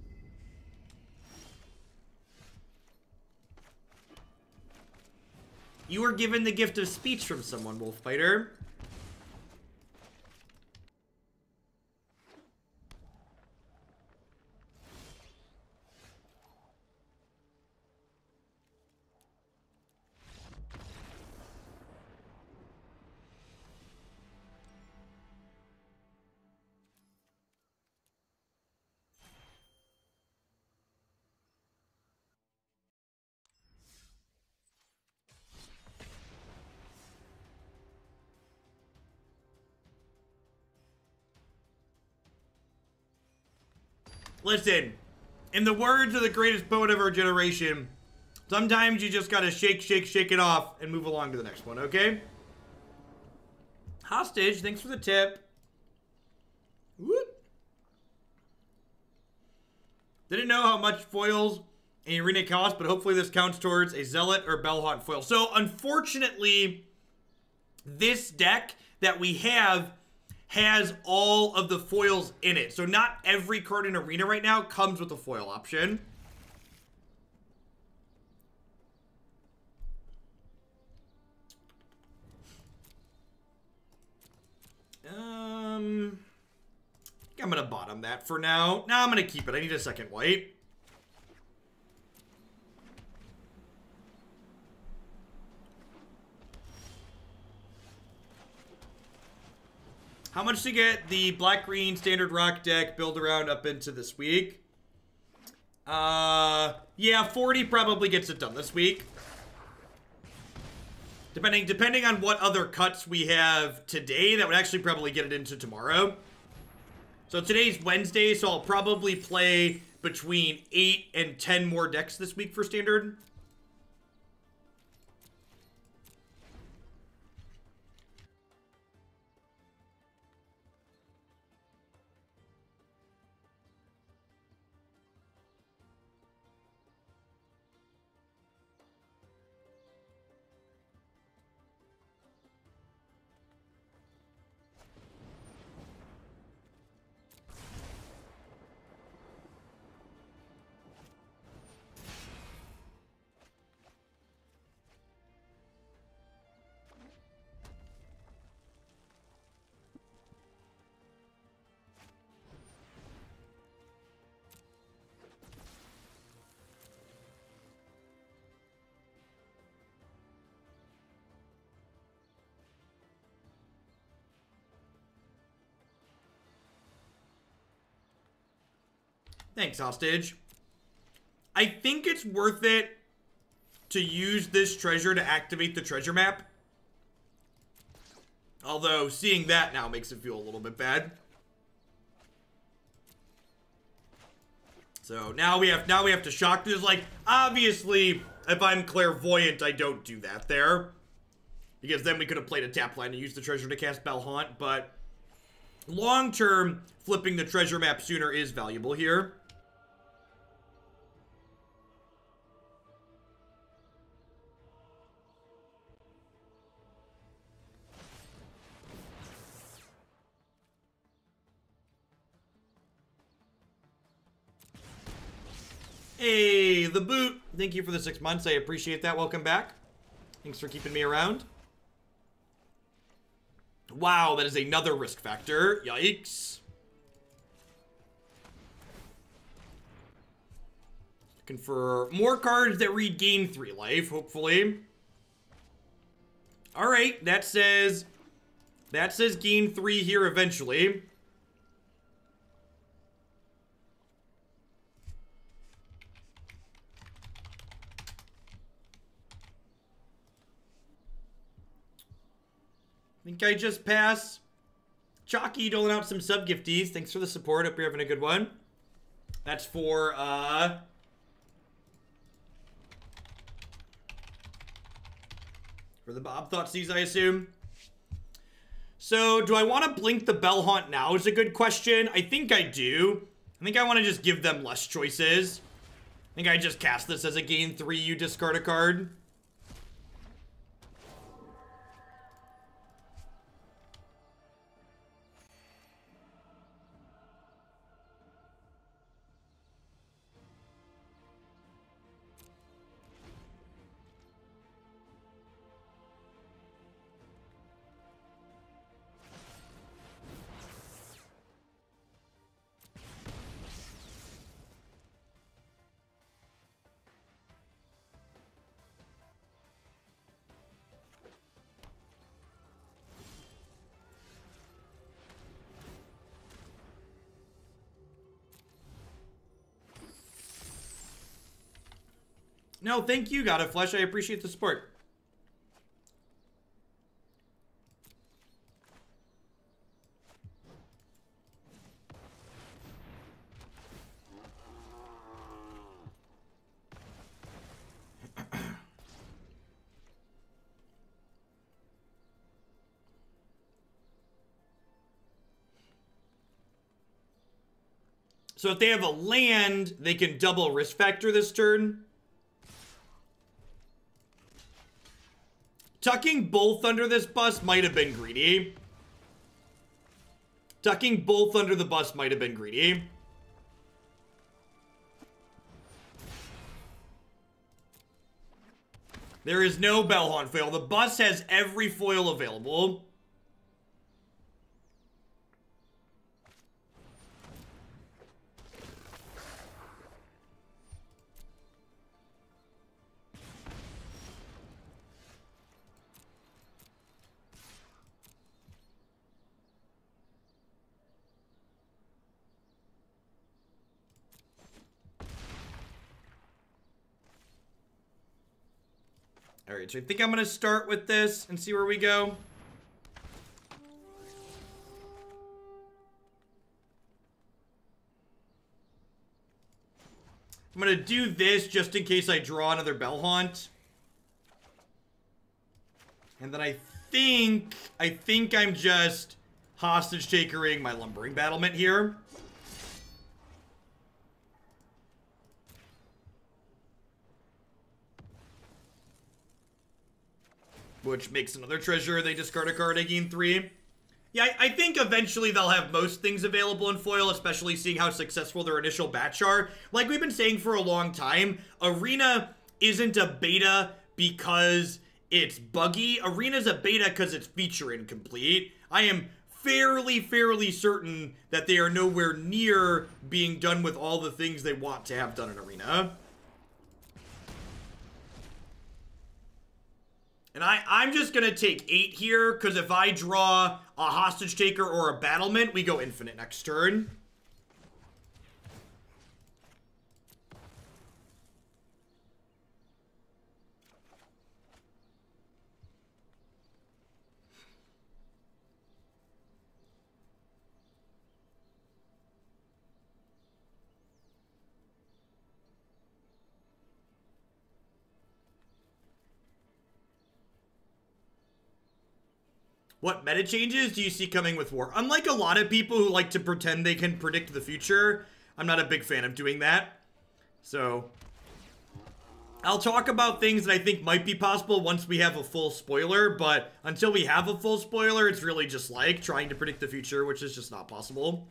You were given the gift of speech from someone, Wolffighter. Listen, in the words of the greatest poet of our generation, sometimes you just gotta shake, shake, shake it off and move along to the next one, okay? Hostage, thanks for the tip. Whoop. Didn't know how much foils in arena cost, but hopefully this counts towards a Zealot or Bellhaunt foil. So, unfortunately, this deck that we have has all of the foils in it. So not every card in Arena right now comes with a foil option. Um, I'm gonna bottom that for now. Now I'm gonna keep it. I need a second white. How much to get the black-green standard rock deck build around up into this week? Uh, yeah, 40 probably gets it done this week. Depending, depending on what other cuts we have today, that would actually probably get it into tomorrow. So today's Wednesday, so I'll probably play between 8 and 10 more decks this week for Standard. Thanks, hostage. I think it's worth it to use this treasure to activate the treasure map. Although, seeing that now makes it feel a little bit bad. So now we have now we have to shock this. Like, obviously, if I'm clairvoyant, I don't do that there. Because then we could have played a tap line and used the treasure to cast Bellhaunt, but long term, flipping the treasure map sooner is valuable here. Hey, the boot. Thank you for the six months. I appreciate that. Welcome back. Thanks for keeping me around. Wow, that is another risk factor. Yikes. Looking for more cards that regain three life, hopefully. All right, that says... That says gain three here eventually. think I just passed. Chalky doling out some sub gifties. Thanks for the support. Hope you're having a good one. That's for uh for the Bob Thoughtseize, I assume. So, do I want to blink the Bell Haunt now is a good question. I think I do. I think I want to just give them less choices. I think I just cast this as a gain three, you discard a card. No, thank you, God of Flesh. I appreciate the support. So if they have a land, they can double risk factor this turn. Tucking both under this bus might have been greedy. Tucking both under the bus might have been greedy. There is no Bellhaunt foil. The bus has every foil available. So I think I'm going to start with this and see where we go. I'm going to do this just in case I draw another Bell Haunt. And then I think, I think I'm just hostage takering my lumbering battlement here. Which makes another treasure. They discard a card, I gain three. Yeah, I, I think eventually they'll have most things available in foil, especially seeing how successful their initial batch are. Like we've been saying for a long time, Arena isn't a beta because it's buggy. Arena's a beta because it's feature incomplete. I am fairly, fairly certain that they are nowhere near being done with all the things they want to have done in Arena. And I, I'm just going to take eight here, because if I draw a hostage taker or a battlement, we go infinite next turn. What meta changes do you see coming with war? Unlike a lot of people who like to pretend they can predict the future, I'm not a big fan of doing that. So, I'll talk about things that I think might be possible once we have a full spoiler, but until we have a full spoiler, it's really just like trying to predict the future, which is just not possible.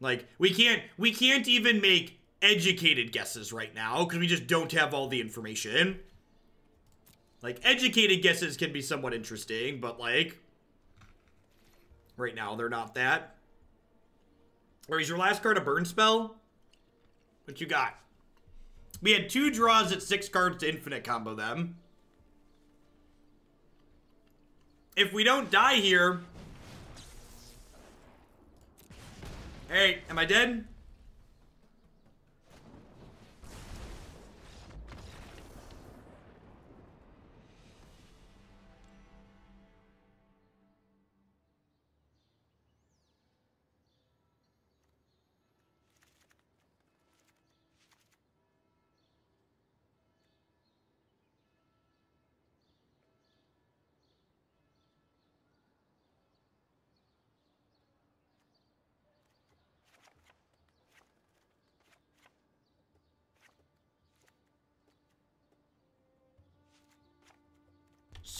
Like, we can't, we can't even make educated guesses right now because we just don't have all the information. Like, educated guesses can be somewhat interesting, but, like, right now they're not that. Or is your last card a burn spell? What you got? We had two draws at six cards to infinite combo them. If we don't die here... Hey, am I dead?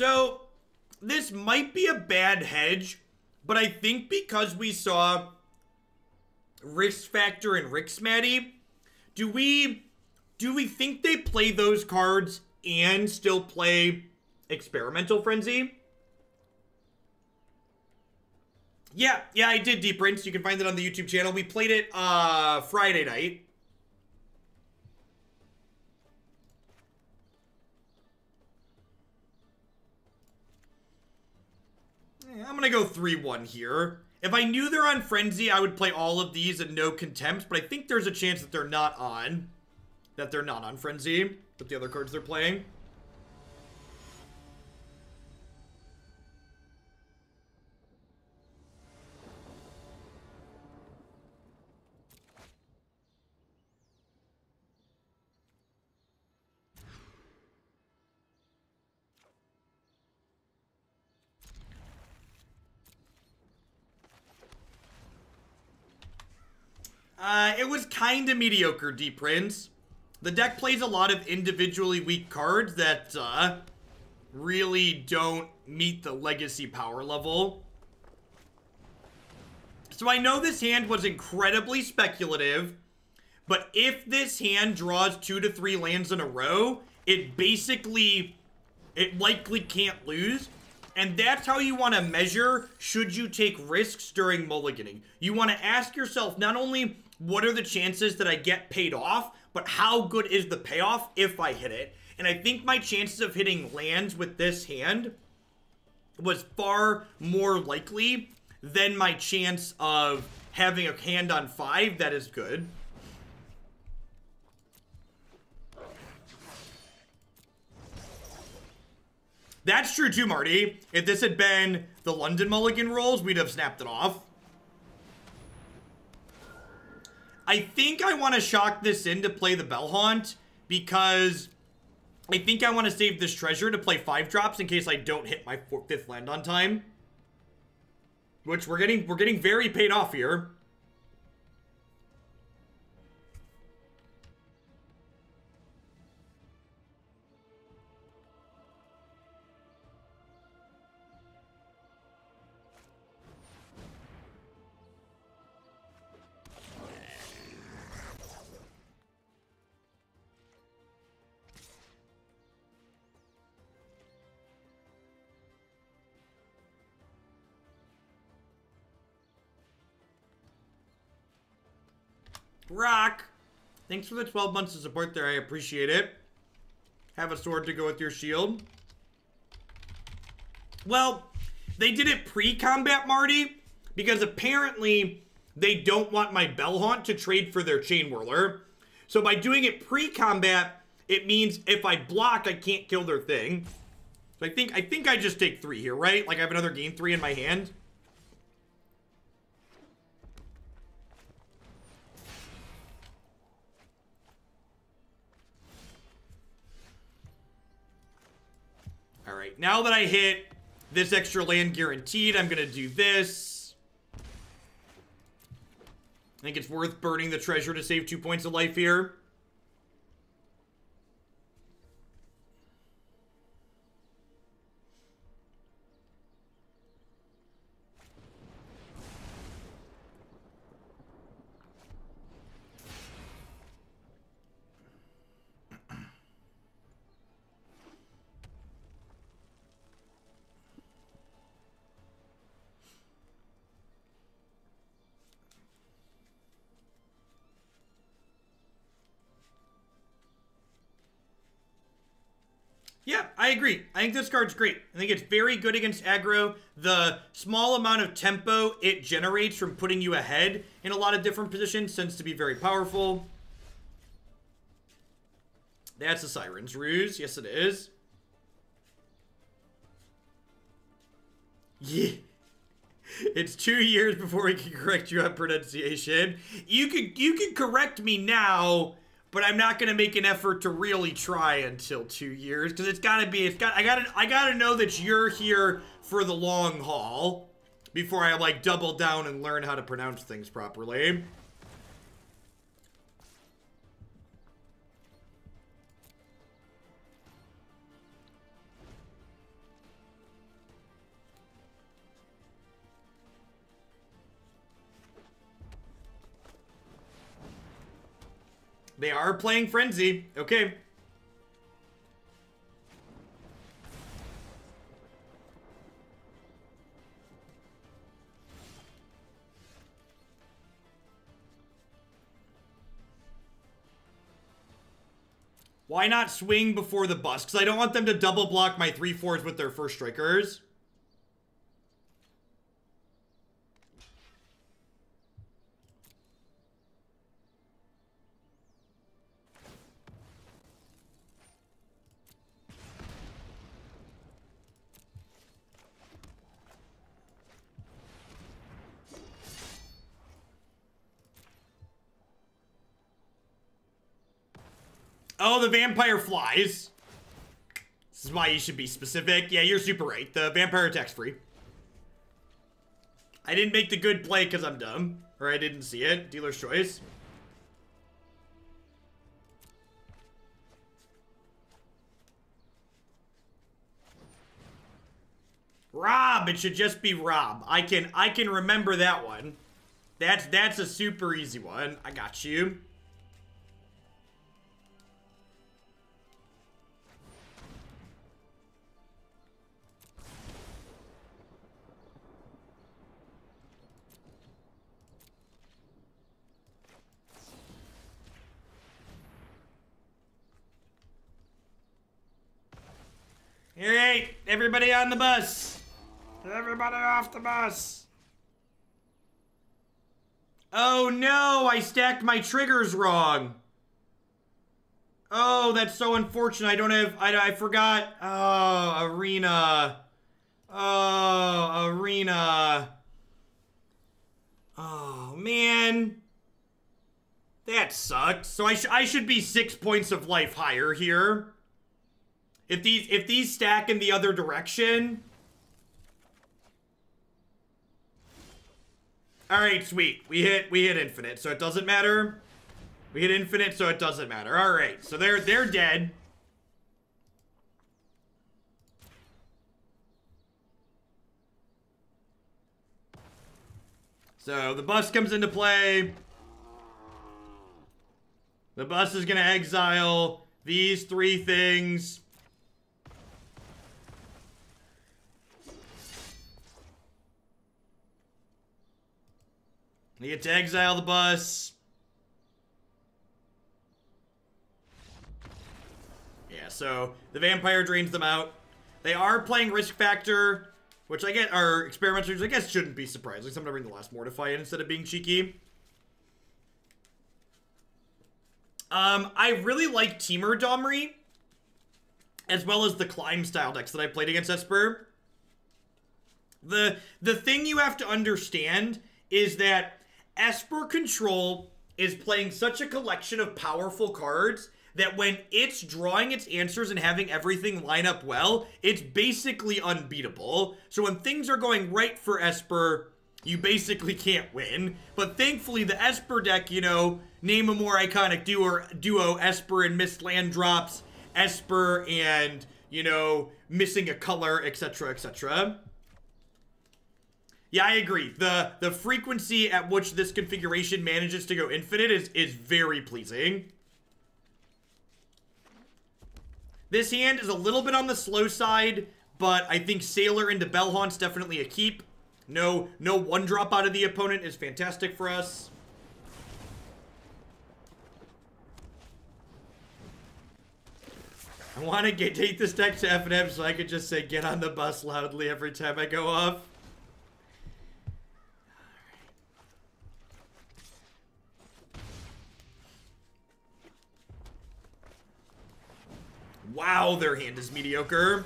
So, this might be a bad hedge, but I think because we saw Risk Factor and Rix Maadi, do we do we think they play those cards and still play Experimental Frenzy? Yeah, yeah, I did Deep Rinse. You can find it on the YouTube channel. We played it uh Friday night. Eh, I'm gonna go 3-1 here. If I knew they're on Frenzy, I would play all of these and no contempt, but I think there's a chance that they're not on. That they're not on Frenzy, with the other cards they're playing. Uh, it was kind of mediocre, D Prince. The deck plays a lot of individually weak cards that uh, really don't meet the legacy power level. So I know this hand was incredibly speculative, but if this hand draws two to three lands in a row, it basically, it likely can't lose. And that's how you want to measure should you take risks during mulliganing. You want to ask yourself not only what are the chances that I get paid off, but how good is the payoff if I hit it? And I think my chances of hitting lands with this hand was far more likely than my chance of having a hand on five that is good. That's true too, Marty. If this had been the London Mulligan rolls, we'd have snapped it off. I think I want to shock this in to play the Bell Haunt because I think I want to save this treasure to play five drops in case I don't hit my fourth, fifth land on time. Which we're getting we're getting very paid off here. Rock. Thanks for the 12 months of support there. I appreciate it. Have a sword to go with your shield. Well, they did it pre-combat, Marty, because apparently they don't want my Bell Haunt to trade for their Chainwhirler. So by doing it pre-combat, it means if I block, I can't kill their thing. So I think I think I just take three here, right? Like I have another game three in my hand. Now that I hit this extra land guaranteed, I'm going to do this. I think it's worth burning the treasure to save two points of life here. Yeah, I agree. I think this card's great. I think it's very good against aggro. The small amount of tempo it generates from putting you ahead in a lot of different positions tends to be very powerful. That's a Siren's Ruse. Yes, it is. Yeah. It's two years before we can correct you on pronunciation. You could you can correct me now but I'm not gonna make an effort to really try until two years because it's gotta be. It's got. I gotta. I gotta know that you're here for the long haul before I like double down and learn how to pronounce things properly. They are playing Frenzy. Okay. Why not swing before the bus? Because I don't want them to double block my 3-4s with their first strikers. Oh, the vampire flies. This is why you should be specific. Yeah, you're super right. The vampire attack's free. I didn't make the good play because I'm dumb. Or I didn't see it. Dealer's choice. Rob, it should just be Rob. I can I can remember that one. That's that's a super easy one. I got you. All right, everybody on the bus. Everybody off the bus. Oh no, I stacked my triggers wrong. Oh, that's so unfortunate. I don't have, I, I forgot. Oh, Arena. Oh, Arena. Oh, man. That sucked. So I, sh I should be six points of life higher here. If these if these stack in the other direction. Alright, sweet. We hit we hit infinite, so it doesn't matter. We hit infinite, so it doesn't matter. Alright, so they're they're dead. So the bus comes into play. The bus is gonna exile these three things. They get to exile the bus. Yeah, so the vampire drains them out. They are playing Risk Factor, which I get are experimenters, I guess shouldn't be surprising. I'm gonna bring the last Mortify in instead of being cheeky. Um, I really like Temur Domri, as well as the climb style decks that I played against Esper. The the thing you have to understand is that Esper Control is playing such a collection of powerful cards that when it's drawing its answers and having everything line up well, it's basically unbeatable. So when things are going right for Esper, you basically can't win. But thankfully, the Esper deck, you know, name a more iconic duo, duo Esper and Mist Land Drops, Esper and, you know, missing a color, etc., etc. Yeah, I agree. The the frequency at which this configuration manages to go infinite is, is very pleasing. This hand is a little bit on the slow side, but I think Sailor into Bellhaunt's definitely a keep. No, no one drop out of the opponent is fantastic for us. I want to get take this deck to FNM so I could just say get on the bus loudly every time I go off. Wow, their hand is mediocre.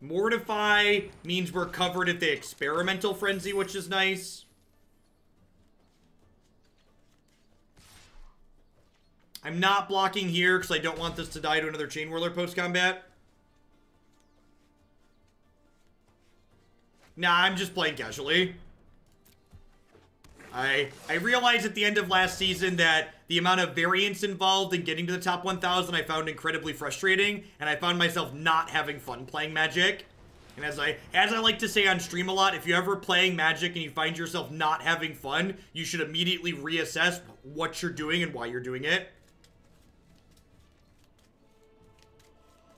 Mortify means we're covered at the experimental frenzy, which is nice. I'm not blocking here because I don't want this to die to another Chainwhirler post-combat. Nah, I'm just playing casually. I I realized at the end of last season that the amount of variance involved in getting to the top 1000 I found incredibly frustrating, and I found myself not having fun playing Magic. And as I as I like to say on stream a lot, if you're ever playing Magic and you find yourself not having fun, you should immediately reassess what you're doing and why you're doing it.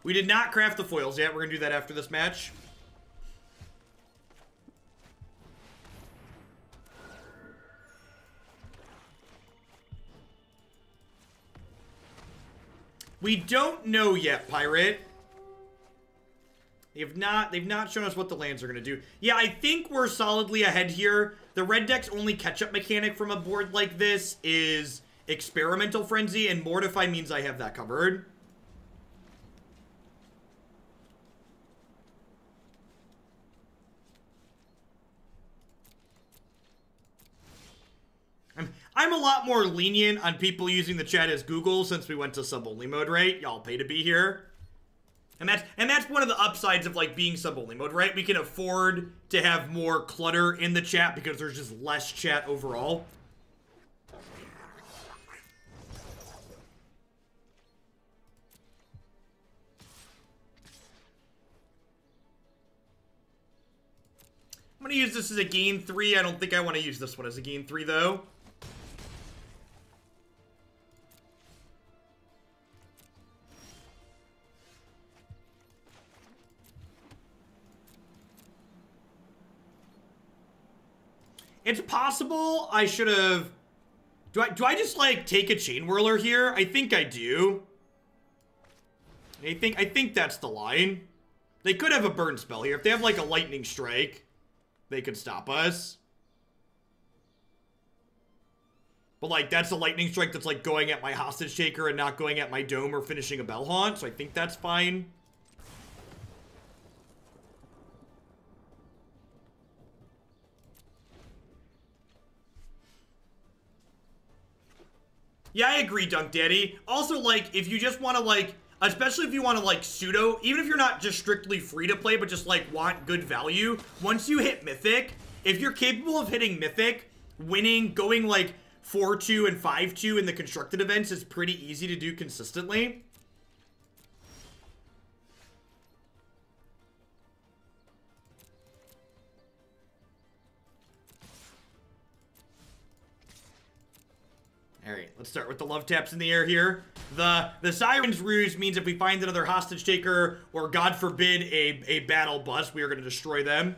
We did not craft the foils yet. We're going to do that after this match. We don't know yet, Pirate. They've not they've not shown us what the lands are going to do. Yeah, I think we're solidly ahead here. The red deck's only catch-up mechanic from a board like this is Experimental Frenzy, and Mortify means I have that covered. I'm, a lot more lenient on people using the chat as Google since we went to sub-only mode, right? Y'all pay to be here. And that's and that's one of the upsides of like being sub-only mode, right? We can afford to have more clutter in the chat because there's just less chat overall. I'm gonna use this as a gain three. I don't think I want to use this one as a gain three though. It's possible I should have... Do I, do I just, like, take a Chainwhirler here? I think I do. I think, I think that's the line. They could have a burn spell here. If they have, like, a Lightning Strike, they could stop us. But, like, that's a Lightning Strike that's, like, going at my Hostage Taker and not going at my Dome or finishing a Bell Haunt, so I think that's fine. Yeah, I agree, Dunk Daddy. Also, like, if you just want to, like, especially if you want to, like, pseudo, even if you're not just strictly free to play, but just, like, want good value, once you hit Mythic, if you're capable of hitting Mythic, winning, going, like, 4-2 and 5-2 in the constructed events is pretty easy to do consistently. All right, let's start with the love taps in the air here. The the Siren's Ruse means if we find another hostage taker or, God forbid, a, a battle bus, we are going to destroy them.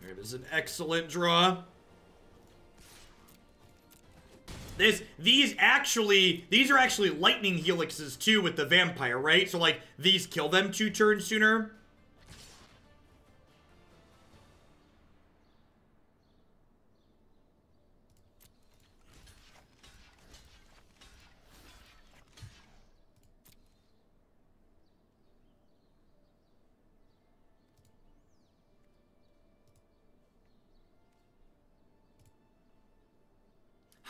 There is an excellent draw. This, these actually, these are actually lightning helixes too with the vampire, right? So like, these kill them two turns sooner.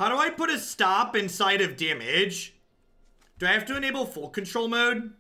How do I put a stop inside of damage? Do I have to enable full control mode?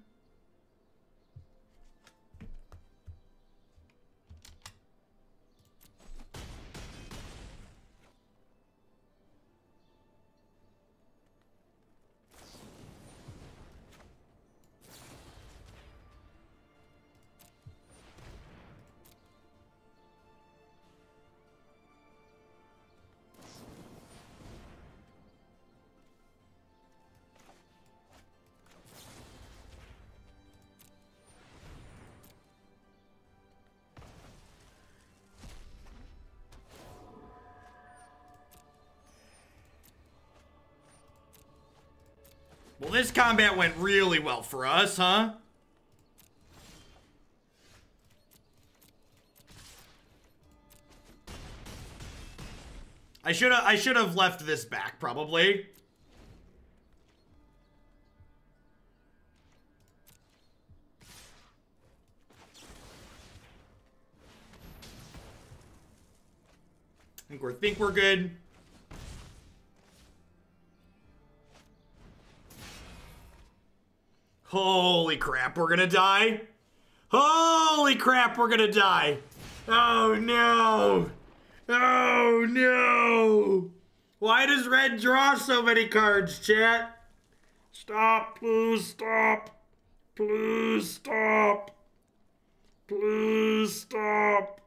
This combat went really well for us, huh? I should have I should have left this back probably. I think we're think we're good. Holy crap, we're gonna die. Holy crap, we're gonna die. Oh no. Oh no. Why does red draw so many cards, chat? Stop, please stop. Please stop. Please stop.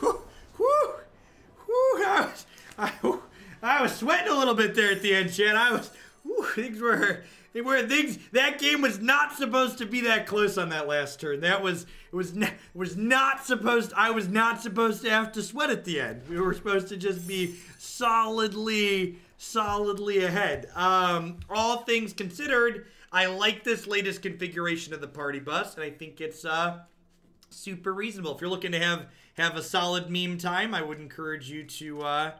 Whew, whew, whew, I was, I, I was sweating a little bit there at the end, Chad. I was, whew, things were, they were things. That game was not supposed to be that close on that last turn. That was, it was, not, was not supposed. I was not supposed to have to sweat at the end. We were supposed to just be solidly, solidly ahead. Um, all things considered, I like this latest configuration of the party bus, and I think it's uh super reasonable. If you're looking to have have a solid meme time, I would encourage you to uh,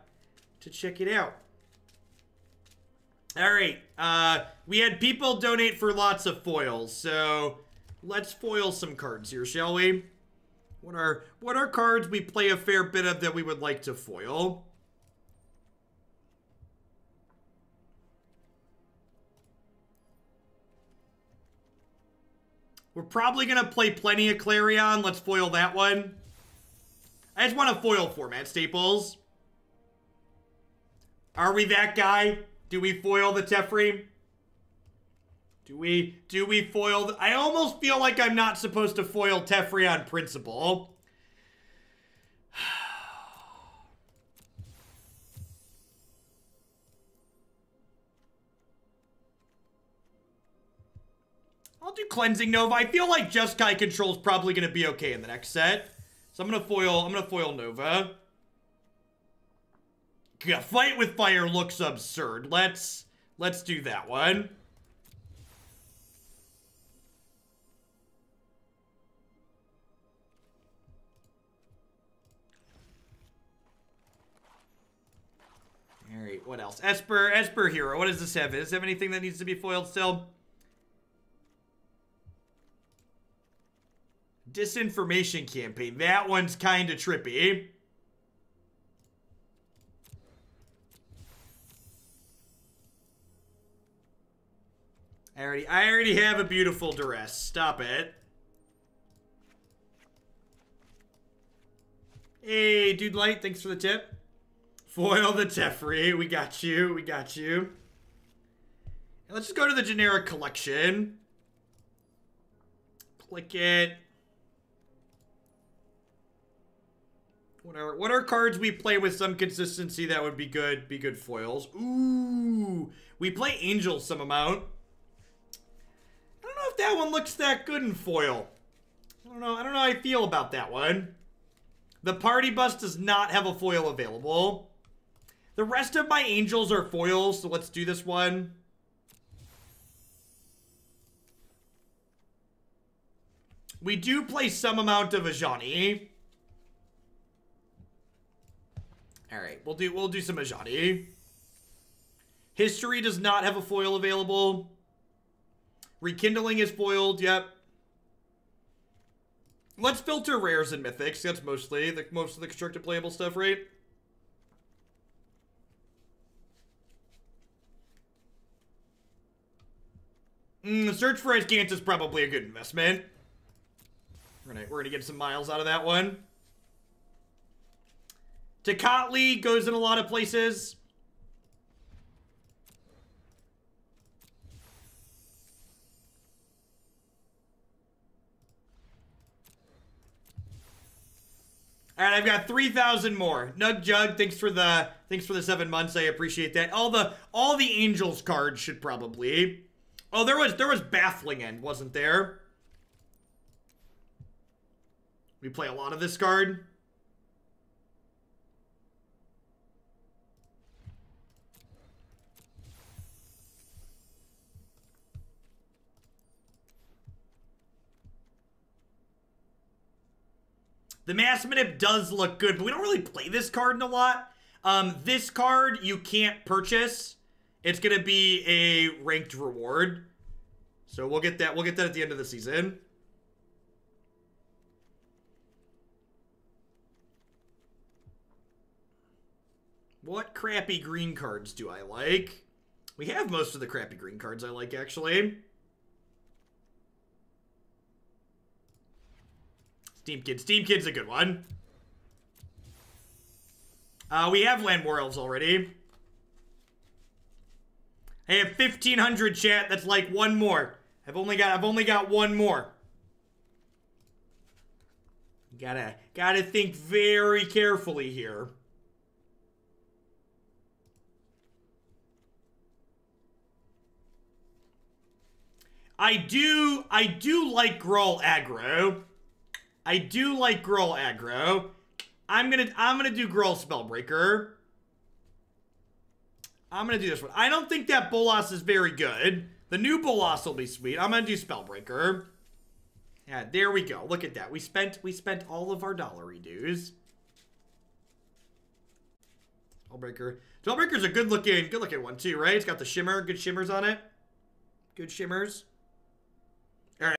to check it out. All right, uh, we had people donate for lots of foils, so let's foil some cards here, shall we? What are what are cards we play a fair bit of that we would like to foil? We're probably going to play plenty of Clarion. Let's foil that one. I just want a foil format, Staples. Are we that guy? Do we foil the Teferi? Do we do we foil the, I almost feel like I'm not supposed to foil Teferi on principle. I'll do Cleansing Nova. I feel like Jeskai Control is probably going to be okay in the next set. So I'm to foil, I'm to foil Nova. Yeah, Fight with Fire looks absurd. Let's, let's do that one. All right, what else? Esper, Esper Hero. What does this have? Does this have anything that needs to be foiled still? Disinformation campaign. That one's kind of trippy. Eh? I already, I already have a beautiful duress. Stop it. Hey, Dude Light, thanks for the tip. Foil the Teferi. We got you. We got you. Let's just go to the generic collection. Click it. What are, what are cards we play with some consistency that would be good, be good foils? Ooh, we play Angels some amount. I don't know if that one looks that good in foil. I don't know. I don't know how I feel about that one. The party bus does not have a foil available. The rest of my angels are foils, so let's do this one. We do play some amount of Ajani. All right, we'll do we'll do some Ajani. History does not have a foil available. Rekindling is foiled. Yep. Let's filter rares and mythics. That's mostly the most of the constructed playable stuff, right? Mm, search for Azcanta is probably a good investment. We're gonna we're gonna get some miles out of that one. Tocatli goes in a lot of places. All right, I've got 3,000 more. Nug Jug, thanks for the thanks for the 7 months. I appreciate that. All the all the Angels cards should probably. Oh, there was there was Baffling End, wasn't there? We play a lot of this card. The Mass Manip does look good, but we don't really play this card in a lot. Um, this card you can't purchase. It's gonna be a ranked reward. So we'll get that. We'll get that at the end of the season. What crappy green cards do I like? We have most of the crappy green cards I like, actually. Steam-Kin. Steam Kid's a good one. Uh, we have Llanowar Elves already. I have 1500 chat. That's like one more. I've only got I've only got one more. Gotta gotta think very carefully here. I do I do like Gruul aggro. I do like Gruul aggro. I'm gonna I'm gonna do Gruul Spellbreaker. I'm gonna do this one. I don't think that Bolas is very good. The new Bolas will be sweet. I'm gonna do Spellbreaker. Yeah, there we go. Look at that. We spent we spent all of our dollary dues. Spellbreaker. Spellbreaker's a good looking good looking one too, right? It's got the shimmer, good shimmers on it. Good shimmers.